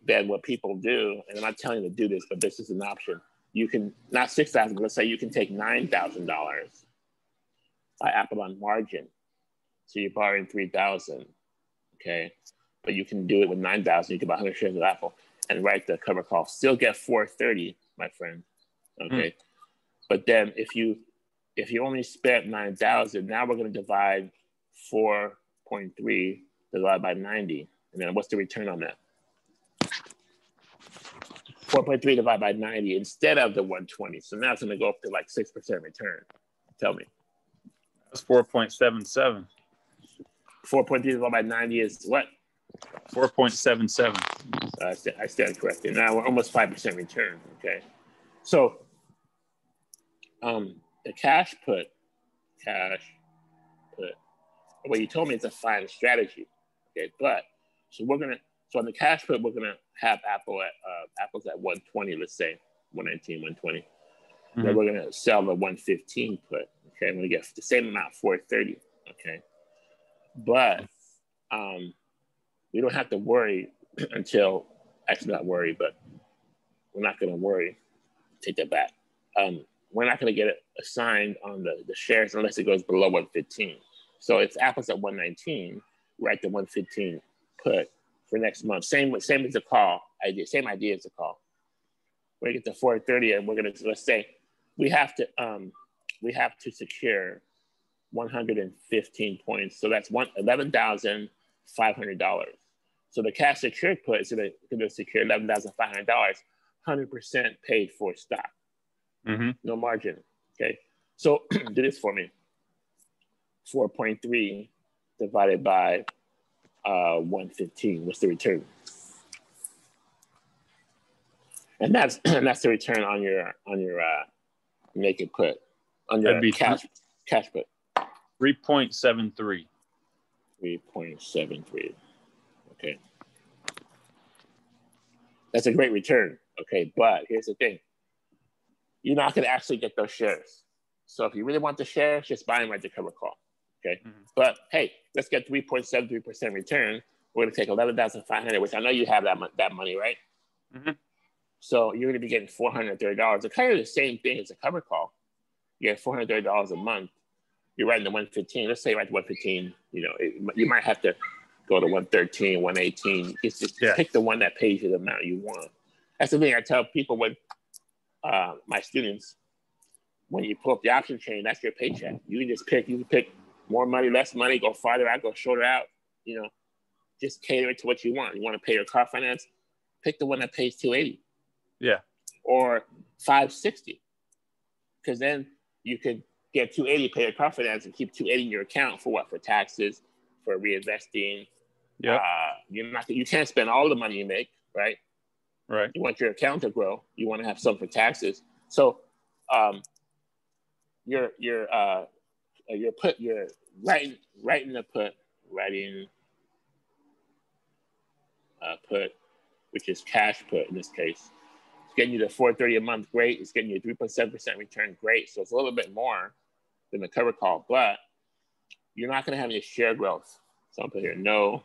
Then what people do, and I'm not telling you to do this, but this is an option. You can not 6,000, let's say you can take $9,000 by Apple on margin. So you're borrowing 3,000, okay? But you can do it with 9,000. You can buy 100 shares of Apple and write the cover call. Still get 430, my friend. Okay. Mm. But then if you if you only spent 9,000, now we're going to divide 4.3 divided by 90. And then what's the return on that? 4.3 divided by 90 instead of the 120. So now it's going to go up to like 6% return. Tell me. That's 4.77. 4.3 divided by 90 is what? 4.77. Uh, I stand corrected. Now we're almost 5% return. Okay. So um, the cash put, cash put, well, you told me it's a fine strategy. Okay. But so we're going to, so on the cash put, we're going to have Apple at, uh, Apple's at 120, let's say 119, 120. Mm-hmm. Then we're going to sell the 115 put. Okay. I'm going to get the same amount, 430. Okay. But, um, we don't have to worry until actually not worry, but we're not going to worry. Take that back. Um, we're not going to get it assigned on the, the shares unless it goes below 115. So if Apple's at 119, write the 115 put for next month. Same same as the call idea, same idea as the call. We get to 430 and we're gonna let's say we have to um we have to secure 115 points. So that's one eleven thousand five hundred dollars. So the cash secured put is gonna, gonna secure eleven thousand five hundred dollars, hundred percent paid for stock. Mm-hmm. No margin. Okay. So do this for me. 4.3 divided by uh, 115. What's the return? And that's and that's the return on your on your uh, naked put on your be cash cash put. Three point seven three. Three point seven three. Okay. That's a great return. Okay, but here's the thing. You're not going to actually get those shares. So if you really want the shares, just buy them at the cover call. Okay. Mm-hmm. But hey, let's get 3.73% return. We're going to take 11,500, which I know you have that, that money, right? Mm-hmm. So you're going to be getting $430. It's kind of the same thing as a cover call. You get $430 a month. You're writing the 115. Let's say you write the 115. You know, it, you might have to go to 113, 118. Just, just yeah. pick the one that pays you the amount you want. That's the thing I tell people when uh, my students, when you pull up the option chain, that's your paycheck. You can just pick, you can pick more money, less money, go farther out, go shorter out, you know, just cater it to what you want. You want to pay your car finance, pick the one that pays 280. Yeah. Or 560. Because then you could get 280, pay your car finance, and keep 280 in your account for what? For taxes, for reinvesting. Yeah. Uh, you're not you can't spend all the money you make, right? Right. You want your account to grow. You want to have some for taxes. So um you're uh your put your writing writing the put writing uh, put, which is cash put in this case. It's getting you the 430 a month, great. It's getting you a 3.7% return, great. So it's a little bit more than the cover call, but you're not going to have any share growth. So I'm put here, no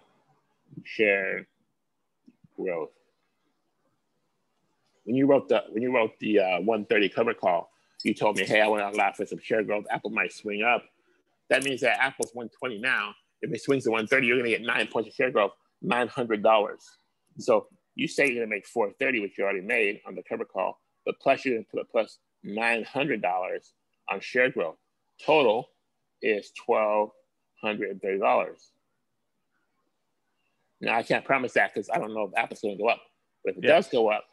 share growth. When you wrote the when you wrote the uh, 130 cover call, you told me, hey, I want to allow for some share growth. Apple might swing up that means that Apple's 120 now. If it swings to 130, you're going to get nine points of share growth, $900. So you say you're going to make 430, which you already made on the cover call, but plus you're going to put a plus $900 on share growth. Total is $1,230. Now, I can't promise that because I don't know if Apple's going to go up. But if it yeah. does go up,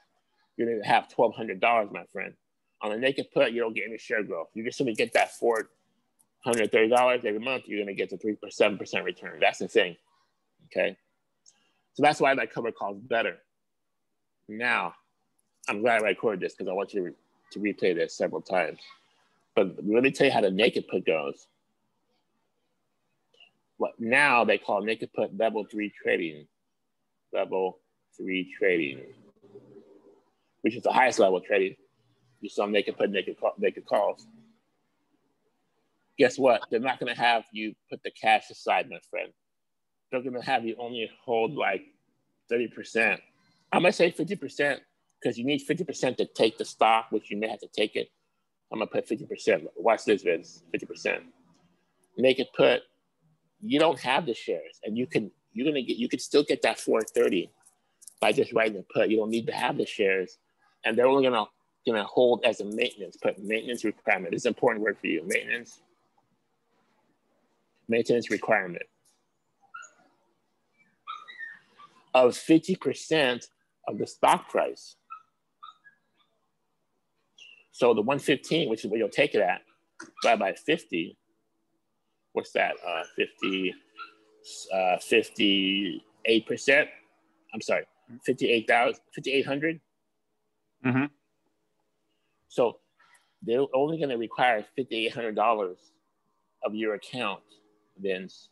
you're going to have $1,200, my friend. On a naked put, you don't get any share growth. You're just simply get that Ford $130 every month, you're going to get to 3 7% return. That's the thing. Okay. So that's why that cover call is better. Now, I'm glad I recorded this because I want you to, re- to replay this several times. But let me tell you how the naked put goes. What now they call naked put level three trading. Level three trading, which is the highest level trading. You saw naked put naked, call, naked calls guess what? They're not going to have you put the cash aside, my friend. They're going to have you only hold like 30%. I might say 50% because you need 50% to take the stock, which you may have to take it. I'm going to put 50%. Watch this, Vince 50%. Naked put, you don't have the shares and you can, you're to get, you could still get that 430 by just writing a put. You don't need to have the shares. And they're only going to hold as a maintenance, put maintenance requirement. It's an important word for you, maintenance maintenance requirement of 50% of the stock price. So the 115, which is where you'll take it at, divided by 50, what's that? Uh, 50, uh, 58%. I'm sorry, 58,000, 5,800. Mm-hmm. So they're only going to require $5,800 of your account Vince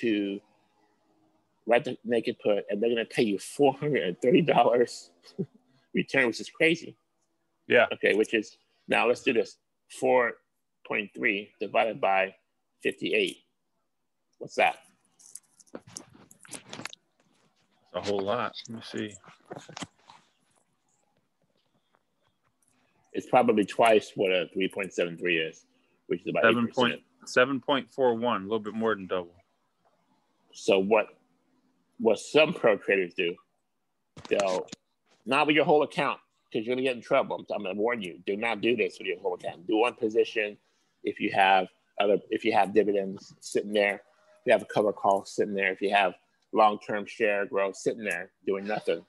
to write the naked put, and they're going to pay you four hundred and thirty dollars return, which is crazy. Yeah. Okay, which is now let's do this: four point three divided by fifty-eight. What's that? a whole lot. Let me see. It's probably twice what a 3.73 is, which is about 7. 8%. 7.41, a little bit more than double. So what what some pro traders do, they'll not with your whole account because you're gonna get in trouble. I'm, I'm gonna warn you: do not do this with your whole account. Do one position if you have other if you have dividends sitting there, you have a cover call sitting there, if you have long-term share growth sitting there doing nothing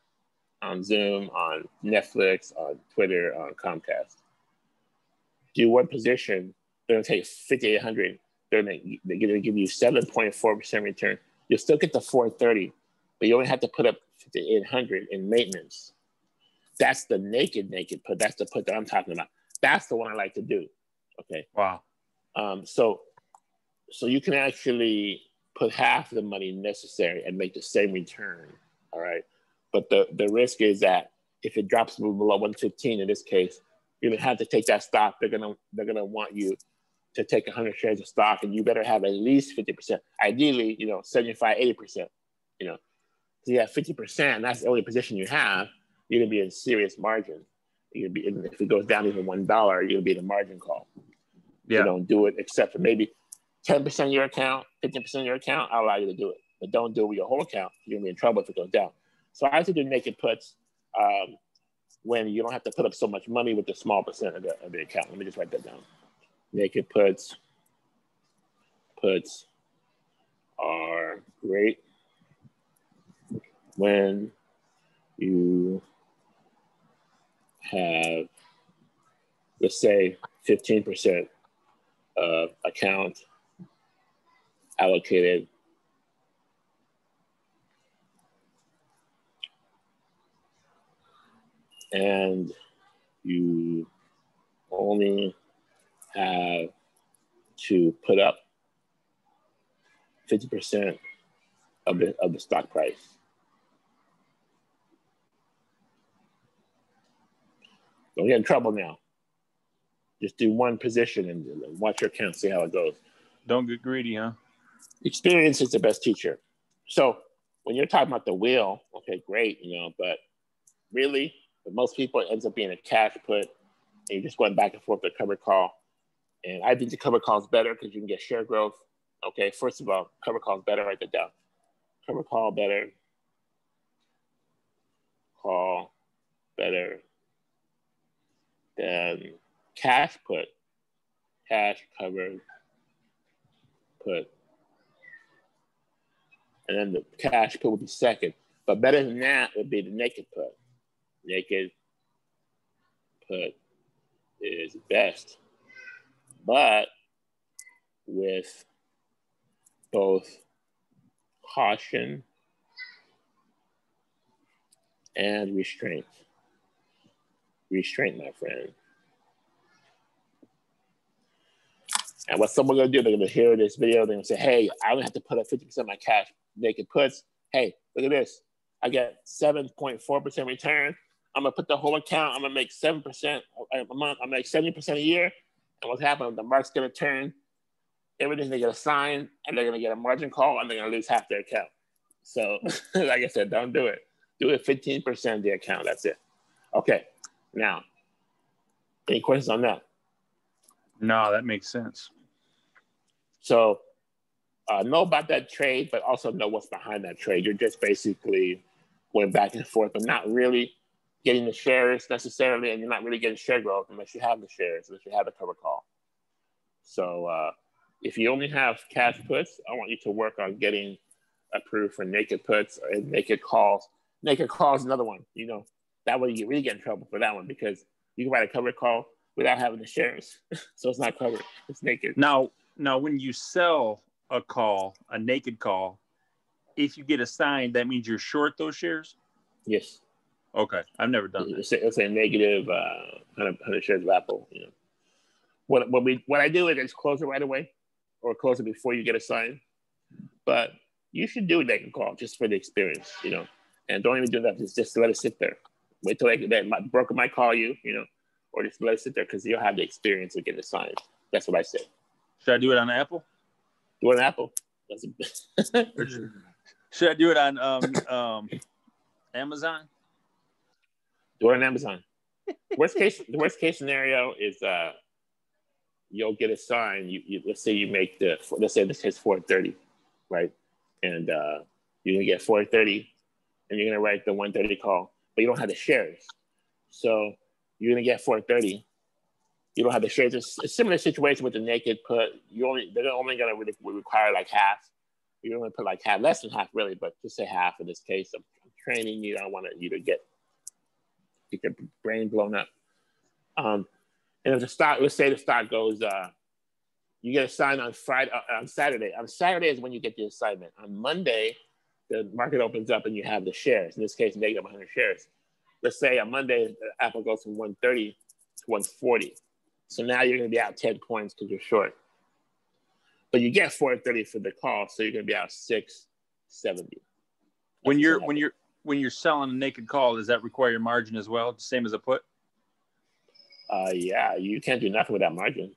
on Zoom, on Netflix, on Twitter, on Comcast. Do one position, they're gonna take 5,800. They're gonna, they're gonna give you 7.4% return. You'll still get the 430, but you only have to put up 5,800 in maintenance. That's the naked, naked put. That's the put that I'm talking about. That's the one I like to do. Okay. Wow. Um, so, so you can actually put half the money necessary and make the same return. All right. But the, the risk is that if it drops below 115 in this case, you're gonna have to take that stock. They're gonna they're gonna want you to take 100 shares of stock, and you better have at least 50%. Ideally, you know, 75, 80%. You know, so you have 50%. That's the only position you have. You're gonna be in serious margin. You're gonna be if it goes down even one dollar, you're gonna be in a margin call. Yeah. You don't do it except for maybe 10% of your account, 15% of your account. I'll allow you to do it, but don't do it with your whole account. You're gonna be in trouble if it goes down. So I like to do naked puts um, when you don't have to put up so much money with the small percent of the, of the account. Let me just write that down. Naked puts, puts are great when you have, let's say, 15% of account allocated and you only have to put up 50% of the, of the stock price. Don't get in trouble now. Just do one position and watch your account, see how it goes. Don't get greedy, huh? Experience is the best teacher. So when you're talking about the wheel, okay, great, you know, but really but most people, it ends up being a cash put, and you're just going back and forth the cover call. And I think the cover call is better because you can get share growth. Okay, first of all, cover call is better. Write that down. Cover call better. Call better than cash put. Cash covered put. And then the cash put would be second. But better than that would be the naked put naked put is best, but with both caution and restraint. Restraint, my friend. And what someone's gonna do, they're gonna hear this video, they're gonna say, hey, I only have to put up 50% of my cash naked puts. Hey, look at this. I get 7.4% return. I'm gonna put the whole account. I'm gonna make seven percent a month. I'm make seventy percent a year. And what's happening? The market's gonna turn. Everything's gonna get assigned, and they're gonna get a margin call, and they're gonna lose half their account. So, like I said, don't do it. Do it 15% of the account. That's it. Okay. Now, any questions on that? No, that makes sense. So, uh, know about that trade, but also know what's behind that trade. You're just basically going back and forth, but not really getting the shares necessarily, and you're not really getting share growth unless you have the shares, unless you have the cover call. So uh, if you only have cash puts, I want you to work on getting approved for naked puts and naked calls. Naked calls another one. You know that way you really get in trouble for that one because you can write a cover call without having the shares, so it's not covered. It's naked. Now, now when you sell a call, a naked call, if you get assigned, that means you're short those shares. Yes. Okay, I've never done that. Let's say negative uh, 100, 100 shares of Apple. You know, what what we what I do is close it right away, or close it before you get assigned. But you should do a naked call just for the experience, you know, and don't even do that. Just just let it sit there. Wait till they, that broker might call you, you know, or just let it sit there because you'll have the experience of getting assigned. That's what I say. Should I do it on Apple? Do it on Apple. Should I do it on um, um, Amazon? Do it on Amazon. worst case, the worst case scenario is uh, you'll get a sign. You, you let's say you make the let's say this is 430, right? And uh, you're gonna get 430, and you're gonna write the 130 call, but you don't have the shares. So you're gonna get 430. You don't have the shares. It's a similar situation with the naked put. You only they're only gonna really require like half. You only put like half, less than half really, but just say half in this case. I'm, I'm training you. I don't want you to get get your brain blown up. Um, and if the stock, let's say the stock goes, uh, you get a sign on Friday, uh, on Saturday. On Saturday is when you get the assignment. On Monday, the market opens up and you have the shares. In this case, negative 100 shares. Let's say on Monday, Apple goes from 130 to 140. So now you're going to be out 10 points because you're short. But you get 430 for the call, so you're going to be out 670. That's when you're when you're when you're selling a naked call, does that require your margin as well, same as a put? Uh, yeah, you can't do nothing without margin.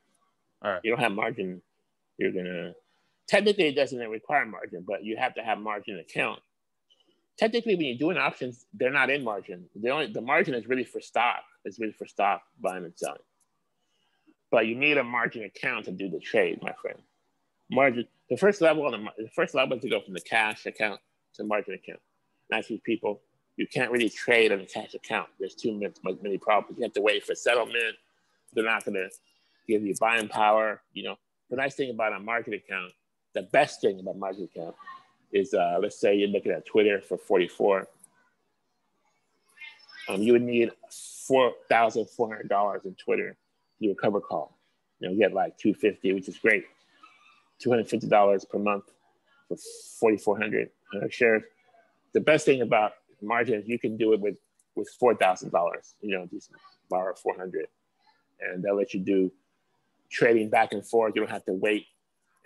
All right. You don't have margin, you're gonna. Technically, it doesn't require margin, but you have to have margin account. Technically, when you're doing options, they're not in margin. The only the margin is really for stock. It's really for stock buying and selling. But you need a margin account to do the trade, my friend. Margin. The first level on the, the first level is to go from the cash account to margin account. That's with people you can't really trade on a cash account. There's too many, many problems. You have to wait for settlement. They're not going to give you buying power. You know, the nice thing about a market account, the best thing about market account is, uh, let's say you're looking at Twitter for 44. Um, you would need $4,400 in Twitter do a cover call. You know, get like 250, which is great. $250 per month for 4,400 shares. The best thing about margins, you can do it with with four thousand dollars. You know, just borrow four hundred, and they'll let you do trading back and forth. You don't have to wait,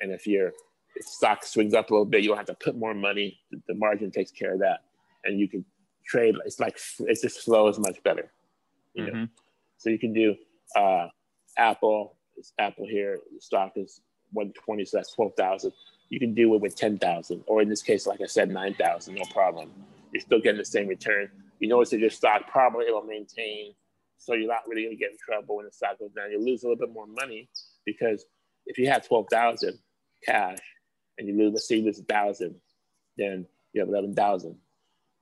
and if your if stock swings up a little bit, you don't have to put more money. The margin takes care of that, and you can trade. It's like it just flows much better. You mm-hmm. know, so you can do uh, Apple. It's Apple here. The stock is one twenty, so that's twelve thousand. You can do it with ten thousand, or in this case, like I said, nine thousand, no problem you're still getting the same return. You notice that your stock probably will maintain, so you're not really going to get in trouble when the stock goes down. You lose a little bit more money because if you have twelve thousand cash and you lose, let's say you lose thousand, then you have eleven thousand.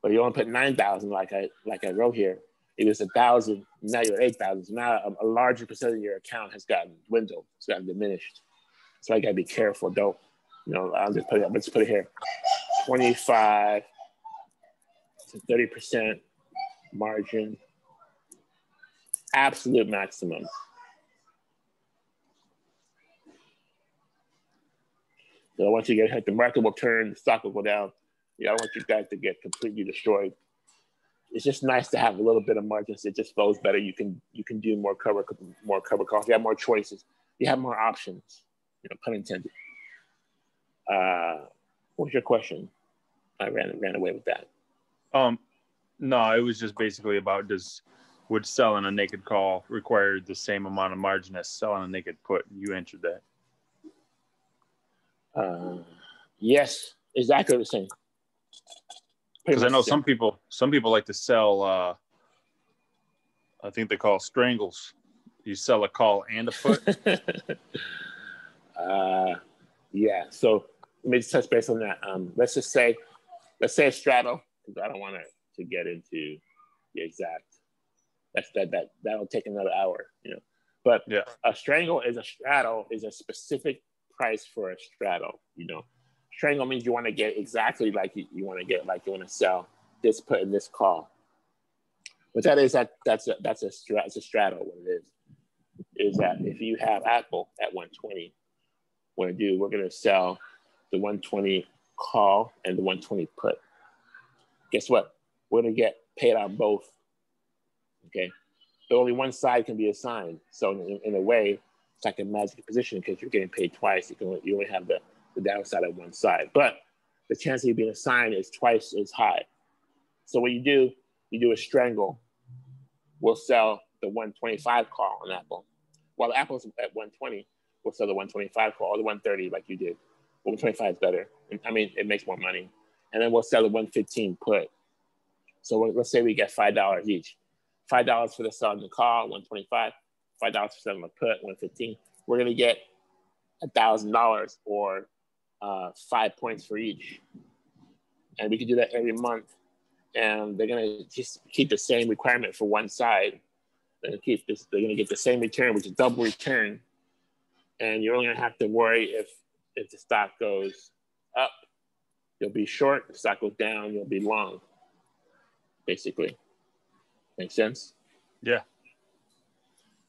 But you only put nine thousand, like I like I wrote here. It was a thousand. Now you're eight thousand. So now a, a larger percentage of your account has gotten dwindled. It's gotten diminished. So I gotta be careful. Don't you know? I'll just put it. Let's put it here. Twenty-five to 30% margin, absolute maximum. So once you get hit. The market will turn, the stock will go down. Yeah, I want you guys to get completely destroyed. It's just nice to have a little bit of margin. So it just flows better. You can you can do more cover more cover calls. You have more choices. You have more options. You know, pun intended. Uh, what was your question? I ran ran away with that. Um, no, it was just basically about does would selling a naked call require the same amount of margin as selling a naked put? You answered that. Uh, yes, exactly the same. Because I know some people, some people like to sell. Uh, I think they call strangles. You sell a call and a put. uh, yeah. So let me just touch base on that. Um, let's just say, let's say a straddle because I don't want to to get into the exact. That's that that that'll take another hour, you know. But yeah. a strangle is a straddle is a specific price for a straddle. You know, strangle means you want to get exactly like you, you want to get like you want to sell this put in this call. What that is that that's a that's a that's a straddle. What it is is that if you have Apple at 120, what I do, we're gonna sell the 120 call and the 120 put guess what? We're gonna get paid on both. Okay, but only one side can be assigned. So in, in a way, it's like a magic position because you're getting paid twice. You can you only have the, the downside on one side, but the chance of you being assigned is twice as high. So what you do, you do a strangle. We'll sell the 125 call on Apple. While Apple's at 120, we'll sell the 125 call or the 130 like you did. 125 is better. I mean, it makes more money and then we'll sell a 115 put. So let's say we get five dollars each. five dollars for the sell on the call, one twenty five. Five dollars for selling the put, one fifteen. We're gonna get a thousand dollars or uh, five points for each, and we can do that every month. And they're gonna just keep the same requirement for one side. They're gonna keep this. They're gonna get the same return, which is double return, and you're only gonna have to worry if if the stock goes up, you'll be short. If the stock goes down, you'll be long. Basically, make sense? Yeah.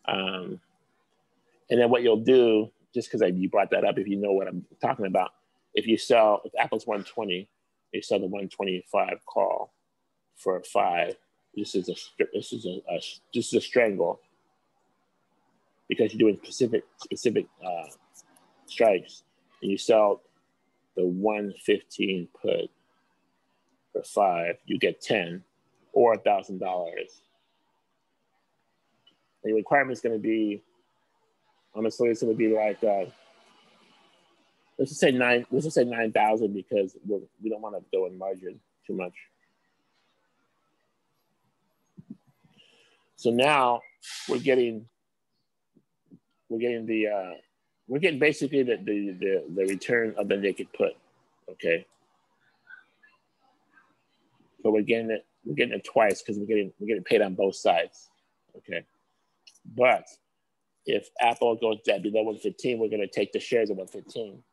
Um, and then what you'll do, just because I you brought that up, if you know what I'm talking about, if you sell, if Apple's 120, you sell the 125 call for five. This is a this is a, a this is a strangle because you're doing specific specific uh, strikes, and you sell the 115 put for five, you get 10 or a thousand dollars. The requirement is going to be honestly, it's going to be like uh, let's just say nine. Let's just say nine thousand because we're, we don't want to go in margin too much. So now we're getting we're getting the uh, we're getting basically the, the the the return of the naked put. Okay. But we're getting it we're getting it twice because we're getting we're getting paid on both sides. Okay. But if Apple goes down below 115, we're going to take the shares at 115.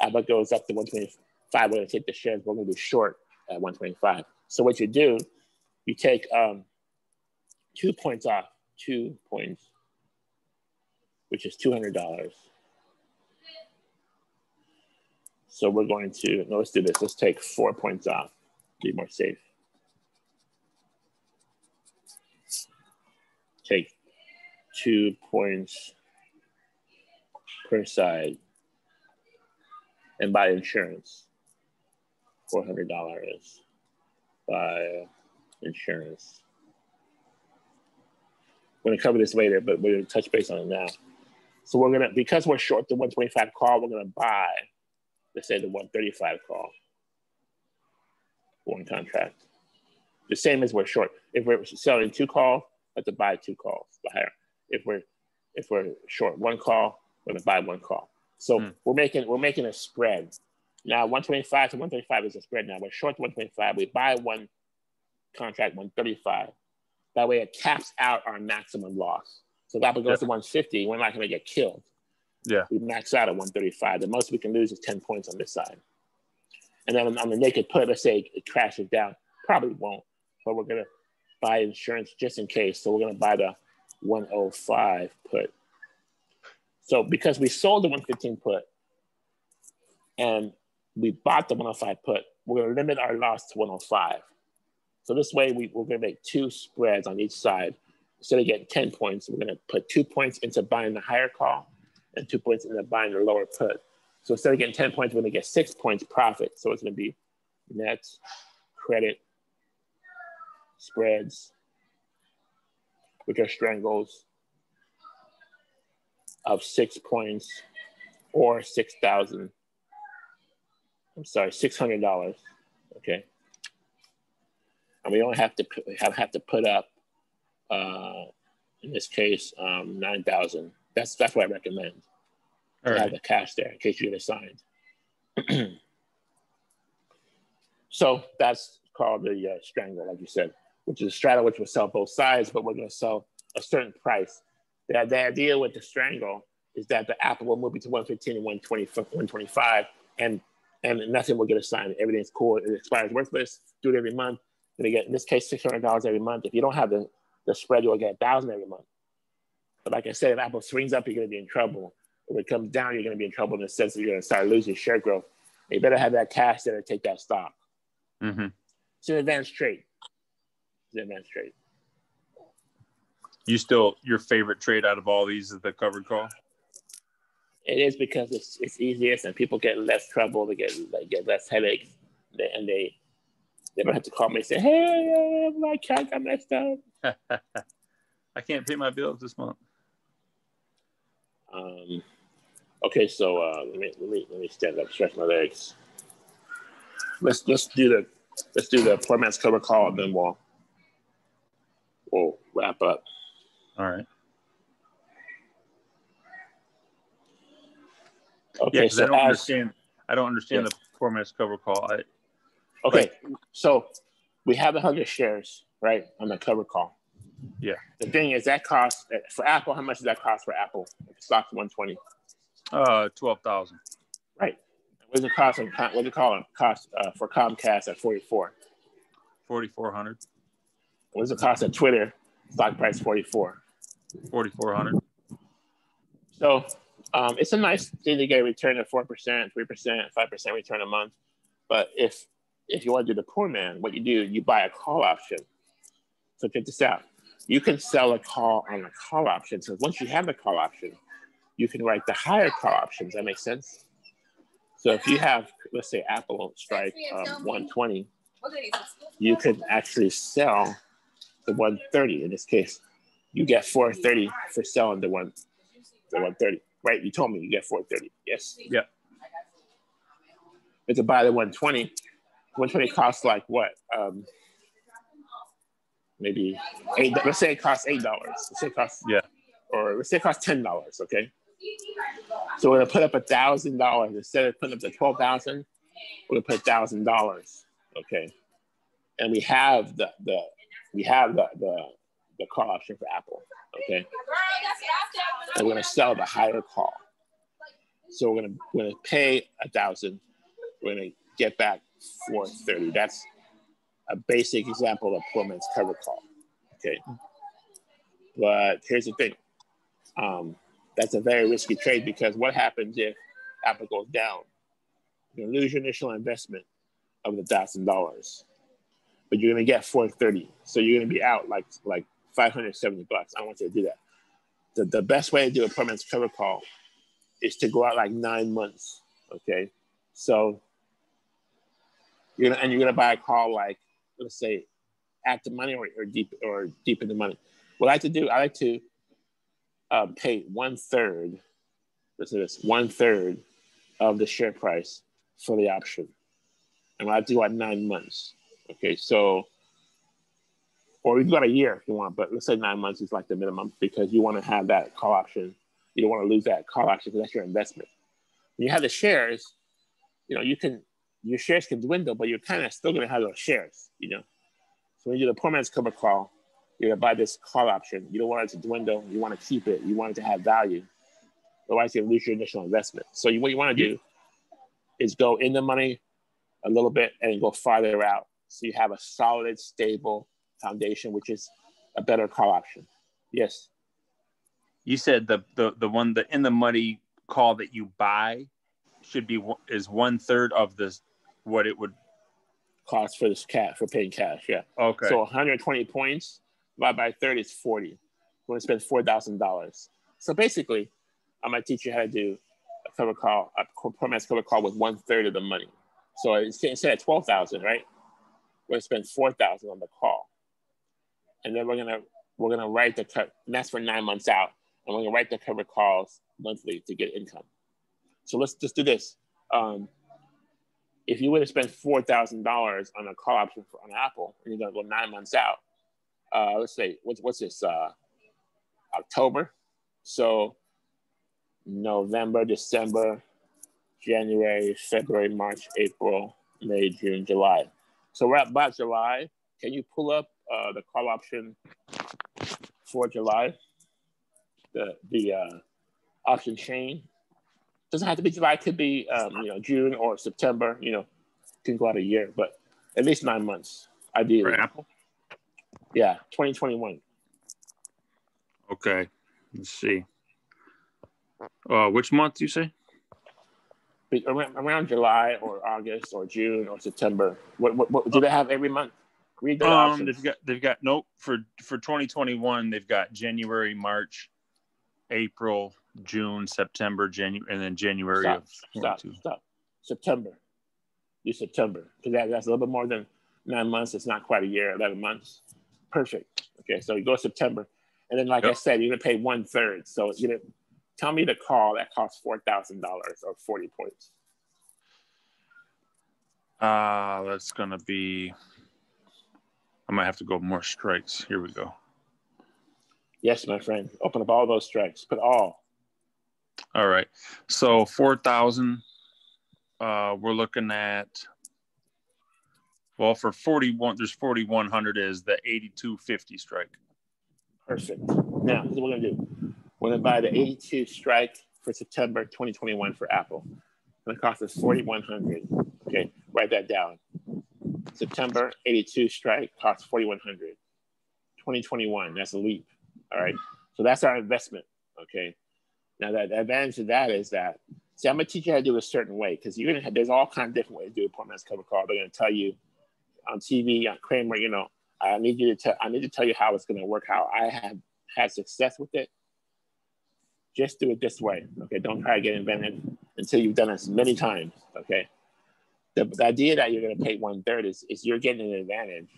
Apple goes up to 125, we're going to take the shares, we're going to be short at 125. So what you do, you take um, two points off, two points, which is $200. So we're going to, no, let's do this. Let's take four points off, be more safe. Take two points per side and buy insurance. $400 buy insurance. We're gonna cover this later, but we're gonna touch base on it now. So we're gonna, because we're short the 125 call, we're gonna buy, let's say the 135 call, one contract. The same as we're short. If we're selling two calls, have to buy two calls, higher if we're if we're short one call, we're gonna buy one call. So mm. we're making we're making a spread. Now 125 to 135 is a spread. Now we're short 125. We buy one contract 135. That way it caps out our maximum loss. So if that goes yeah. to 150. We're not gonna get killed. Yeah. We max out at 135. The most we can lose is 10 points on this side. And then on the naked put, let's say it crashes down. Probably won't, but we're gonna buy insurance just in case. So we're gonna buy the 105 put. So because we sold the 115 put and we bought the 105 put, we're to limit our loss to 105. So this way we, we're going to make two spreads on each side. Instead of getting 10 points, we're going to put two points into buying the higher call and two points into buying the lower put. So instead of getting 10 points, we're to get six points profit. So it's going to be net, credit, spreads, which are strangles of six points or 6,000. I'm sorry, $600. Okay. And we only have to have, have to put up, uh, in this case, um, 9,000. That's, that's what I recommend. All right. Have the cash there in case you get assigned. so that's called the uh, strangle, like you said which is a straddle, which will sell both sides, but we're going to sell a certain price. The, the idea with the strangle is that the Apple will move to 115 and 120, 125, and and nothing will get assigned. Everything's cool. It expires worthless. Do it every month. And they get, in this case, $600 every month. If you don't have the, the spread, you'll get 1000 every month. But like I said, if Apple swings up, you're going to be in trouble. If it comes down, you're going to be in trouble in the sense that you're going to start losing share growth. You better have that cash there to take that stock. Mm-hmm. It's an advanced trade It's an advanced trade. You still your favorite trade out of all these is the covered call? It is because it's it's easiest and people get less trouble. They get they get less headaches, and they they don't have to call me and say, "Hey, my account got messed up." I can't pay my bills this month. Um. Okay, so uh, let me let me let me stand up, stretch my legs. Let's let's do the let's do the poor man's cover call, and then we'll Whoa. pop up. All right. Okay, Yeah, so I don't as- understand. I don't understand the poor man's cover call. I, Okay, so we have the hundred shares, right, on the cover call. Yeah. The thing is, that cost for Apple. How much does that cost for Apple? If the stock's one twenty, uh, twelve thousand. right? What's the cost? On, what does it call? Cost uh, for Comcast at forty four. Forty four hundred. What's the cost at Twitter? Stock price forty four. Forty four hundred. So um, it's a nice thing to get a return of four percent, three percent, five percent return a month. But if if you want to do the poor man, what you do, you buy a call option. So check this out. You can sell a call on a call option. So once you have the call option, you can write the higher call options. That makes sense. So if you have, let's say, Apple strike um, 120, you could actually sell the 130. In this case, you get 430 for selling the one, the 130. Right? You told me you get 430. Yes. Yeah. To buy the 120, 120 costs like what? Um, maybe eight. Let's say it costs eight dollars. Let's say it costs Yeah. or let's say it costs ten dollars. Okay. So we're gonna put up a thousand dollars instead of putting up the twelve thousand. We're gonna put a thousand dollars. Okay. And we have the the we have the the the call option for Apple. Okay. And we're gonna sell the higher call. So we're gonna we're gonna pay a thousand. We're gonna get back four thirty. That's a basic example of poor man's cover call. Okay. But here's the thing. Um, that's a very risky trade because what happens if Apple goes down? You're gonna lose your initial investment of the thousand dollars, but you're gonna get 430. So you're gonna be out like like 570 bucks. I want you to do that. The, the best way to do a poor man's cover call is to go out like nine months. Okay. So you're gonna and you're gonna buy a call like let's say at the money or, or deep or deep in the money. What I like to do, I like to um, pay one third. Listen to this: one third of the share price for the option, and I do at nine months. Okay, so or you got a year if you want, but let's say nine months is like the minimum because you want to have that call option. You don't want to lose that call option because that's your investment. When you have the shares, you know you can your shares can dwindle, but you're kind of still going to have those shares, you know. So when you do the poor man's cover call, you're going to buy this call option. You don't want it to dwindle. You want to keep it. You want it to have value. Otherwise, you lose your initial investment. So you, what you want to do is go in the money a little bit and go farther out. So you have a solid, stable foundation, which is a better call option. Yes. You said the the the one the in the money call that you buy should be is one third of this what it would. Cost for this cash, for paying cash. Yeah. Okay. So 120 points divided by 30 is 40. We're going to spend $4,000. So basically, I'm going to teach you how to do a cover call, a man's cover call with one third of the money. So instead of 12,000, right? We're going to spend 4,000 on the call. And then we're to, we're to write the cut, that's for nine months out. And we're to write the cover calls monthly to get income. So let's just do this. Um, if you were to spend four thousand dollars on a call option for on Apple, and you're gonna go nine months out, uh, let's say what's what's this uh, October, so November, December, January, February, March, April, May, June, July. So we're at about July. Can you pull up uh, the call option for July? The the uh, option chain doesn't have to be July. It could be um, you know June or September. You know, can go out a year, but at least nine months, ideally. for Apple. Yeah, 2021. Okay. Let's see. Uh, which month do you say? Around, around July or August or June or September. What, what, what do they have every month? Read the Um, options. they've got they've got nope for for 2021. They've got January, March, April, June, September, January, and then January Stop, of stop, stop. September. Do September because that, that's a little bit more than nine months. It's not quite a year, 11 months. Perfect. Okay, so you go September. And then, like I said, you're going to pay one third. So you know, tell me the call that costs $4,000 or 40 points. Uh, that's gonna be. I might have to go more strikes. Here we go. Yes, my friend. Open up all those strikes. Put all. All right. So 4,000, uh, we're looking at, well, for 41, there's 4,100 is the 8250 strike. Perfect. Now, what we're going to do. We're going to buy the 82 strike for September 2021 for Apple. It's going to cost us 4,100. Okay, write that down. September 82 strike costs 4,100. 2021, that's a leap. All right. So that's our investment. Okay. Now that the advantage of that is that see, I'm gonna teach you how to do it a certain way because you're gonna have there's all kinds of different ways to do a poor cover call. They're gonna tell you on TV, on Cramer, you know, I need you to tell I need to tell you how it's gonna work, how I have had success with it. Just do it this way. Okay. Don't try to get invented until you've done this many times. Okay. The, the idea that you're gonna pay one third is, is you're getting an advantage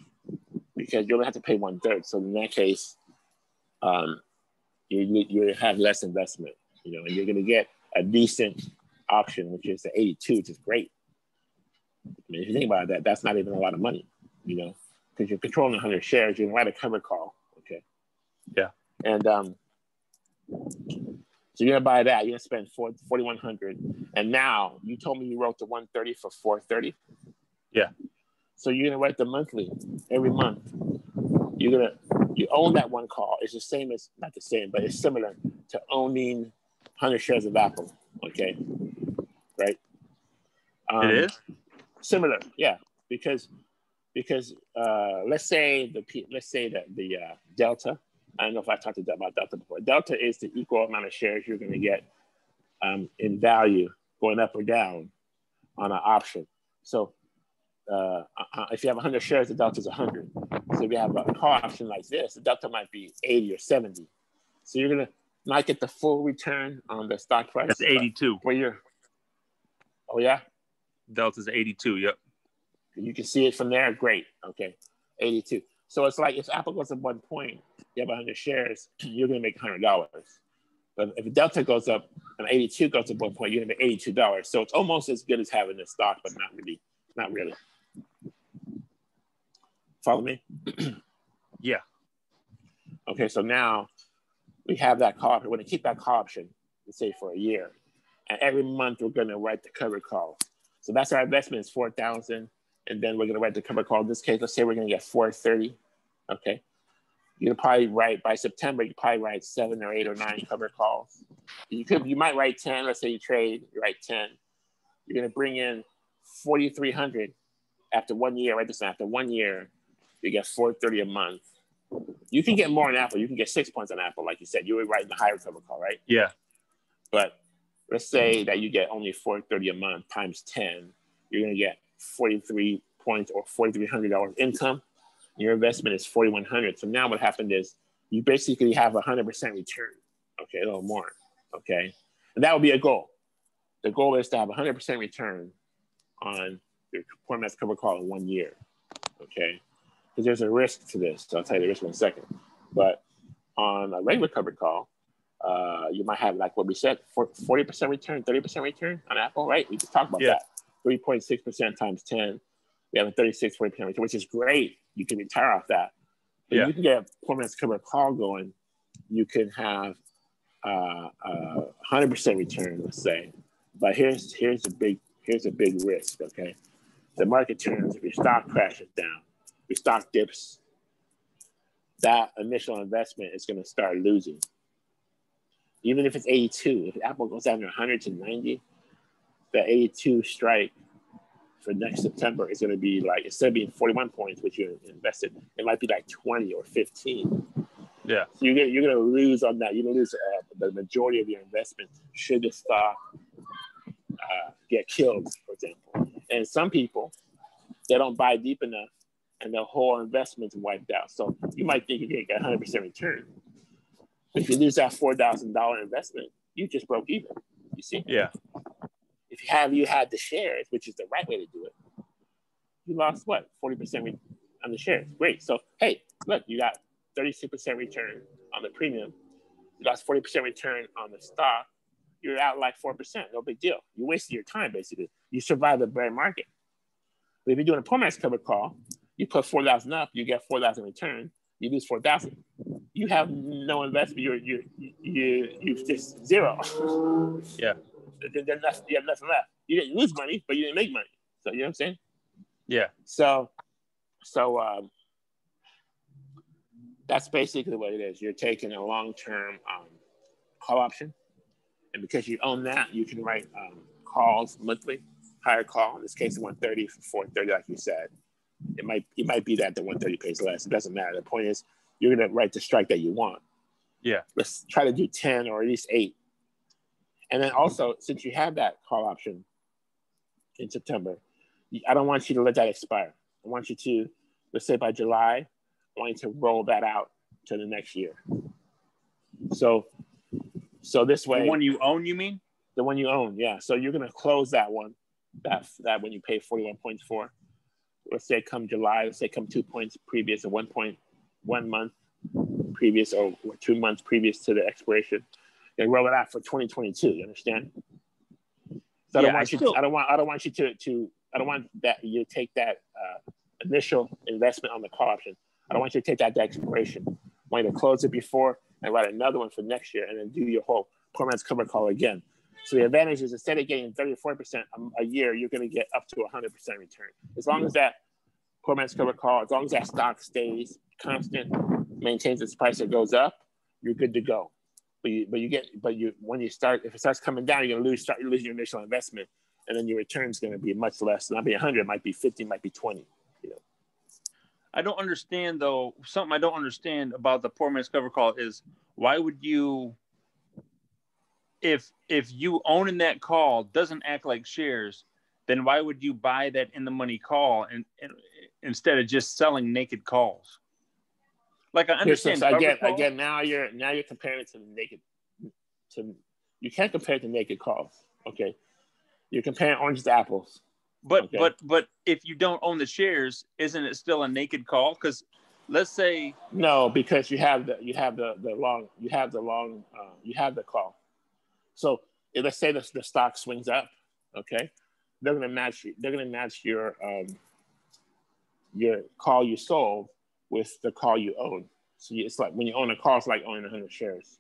because you only have to pay one third. So in that case, um, you, you have less investment, you know, and you're going to get a decent option, which is the 82, which is great. I mean, if you think about that, that's not even a lot of money, you know, because you're controlling 100 shares, you can write a cover call, okay? Yeah. And um, so you're gonna buy that. You're gonna spend 4100 and now you told me you wrote the 130 for 430. Yeah. So you're gonna write the monthly every month. You're gonna you own that one call. It's the same as not the same, but it's similar to owning 100 shares of Apple. Okay, right? Um, it is similar, yeah, because because uh, let's say the let's say that the uh, Delta. I don't know if I talked about Delta before. Delta is the equal amount of shares you're going to get um, in value going up or down on an option. So uh, uh, if you have 100 shares, the delta is 100. So if you have a call option like this, the delta might be 80 or 70. So you're gonna not get the full return on the stock price. That's 82. Where you're, oh yeah, delta's 82. Yep. You can see it from there. Great. Okay, 82. So it's like if Apple goes up one point, you have 100 shares, you're gonna make $100. But if the Delta goes up and 82 goes up one point, you're gonna make $82. So it's almost as good as having the stock, but not really, not really. Follow me? yeah. Okay, so now we have that call option. We're going to keep that call option, let's say for a year. And every month we're going to write the cover call. So that's our investment is 4,000. And then we're going to write the cover call. In this case, let's say we're going to get 430. Okay. You're gonna probably write by September, you probably write seven or eight or nine cover calls. You could you might write 10, let's say you trade, you write 10. You're gonna bring in 4,300 after one year, right? This after one year, you get 430 a month. You can get more on Apple. You can get six points on Apple, like you said. You were writing the higher cover call, right? Yeah. But let's say that you get only 430 a month times 10, you're gonna get 43 points or $4,300 income. Your investment is 4,100. So now what happened is you basically have a 100% return. Okay, a little more. Okay, and that would be a goal. The goal is to have a 100% return on your poor man's cover call in one year. Okay, because there's a risk to this. So I'll tell you the risk in a second. But on a regular covered call, uh, you might have like what we said, 40% return, 30% return on Apple, right? We just talked about yeah. that. 3.6% times 10. We have a 36, 40% return, which is great. You can retire off that. But yeah. you can get a poor man's covered call going. You can have uh, uh, 100% return, let's say. But here's here's a big here's a big risk. Okay, the market turns, if your stock crashes down, your stock dips, that initial investment is going to start losing. Even if it's 82, if Apple goes down to 100 to 90, the 82 strike for next September is going to be like, instead of being 41 points, which you invested, it might be like 20 or 15. Yeah. So you're, you're going to lose on that. You're going to lose uh, the majority of your investment should the stock uh, get killed, for example. And some people, they don't buy deep enough and their whole investment's wiped out. So you might think you can get 100% return. If you lose that $4,000 investment, you just broke even. You see? Yeah. If you have you had the shares, which is the right way to do it, you lost what? 40% on the shares. Great. So, hey, look, you got 36% return on the premium. You lost 40% return on the stock you're out like 4%. No big deal. You wasted your time, basically. You survived the bear market. But if you're doing a poor cover call, you put 4,000 up, you get 4,000 return, you lose 4,000. You you have no investment. You're you you you just zero. Yeah. Then nothing, you have nothing left. You didn't lose money, but you didn't make money. So you know what I'm saying? Yeah. So so um, that's basically what it is. You're taking a long-term um, call option, and because you own that, you can write um, calls monthly, higher call. In this case, 130 for 430, like you said. It might it might be that the 130 pays less. It doesn't matter. The point is, you're gonna write the strike that you want. Yeah. Let's try to do 10 or at least eight. And then also, since you have that call option in September, I don't want you to let that expire. I want you to, let's say by July, I want you to roll that out to the next year. So, so this way, the one you own, you mean? The one you own, yeah. So you're gonna close that one, that that when you pay 41 points for. Let's say come July, let's say come two points previous or one point one month previous or, or two months previous to the expiration. They roll it out for 2022. You understand? So I don't want I you. Still, to, I don't want. I don't want you to to I don't want that you take that uh, initial investment on the call option. I don't want you to take that to expiration. I want you to close it before and write another one for next year and then do your whole poor man's cover call again. So the advantage is instead of getting 34% a year, you're going to get up to 100% return. As long as that poor man's cover call, as long as that stock stays constant, maintains its price or goes up, you're good to go. But you, but you get, but you, when you start, if it starts coming down, you're to lose, start losing your initial investment and then your return's going to be much less. Not be 100, it might be 50, might be 20. You know. I don't understand though. Something I don't understand about the poor man's cover call is why would you, if if you owning that call doesn't act like shares, then why would you buy that in the money call and, and instead of just selling naked calls? Like I understand. So again, call, again, now you're now you're comparing it to naked. To you can't compare it to naked calls. Okay, you're comparing oranges to apples. But okay. but but if you don't own the shares, isn't it still a naked call? Because let's say no, because you have the you have the the long you have the long uh, you have the call. So let's say the, the stock swings up, okay, they're gonna match they're gonna match your um, your call you sold with the call you own. So it's like when you own a call, it's like owning 100 shares.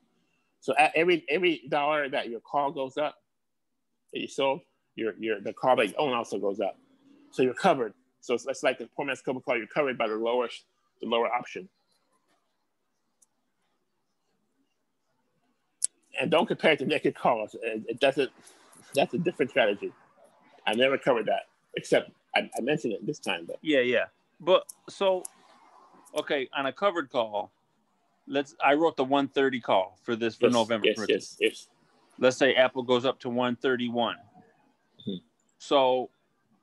So at every every dollar that your call goes up, that you sold, your your the car that you own also goes up. So you're covered. So it's, it's like the poor man's cover car. You're covered by the lower the lower option. And don't compare it to naked calls. It, it doesn't. That's a different strategy. I never covered that, except I, I mentioned it this time. But yeah, yeah. But so, okay, on a covered call, let's. I wrote the 130 call for this for yes, November. Yes, yes, yes. Let's say Apple goes up to 131. Mm-hmm. So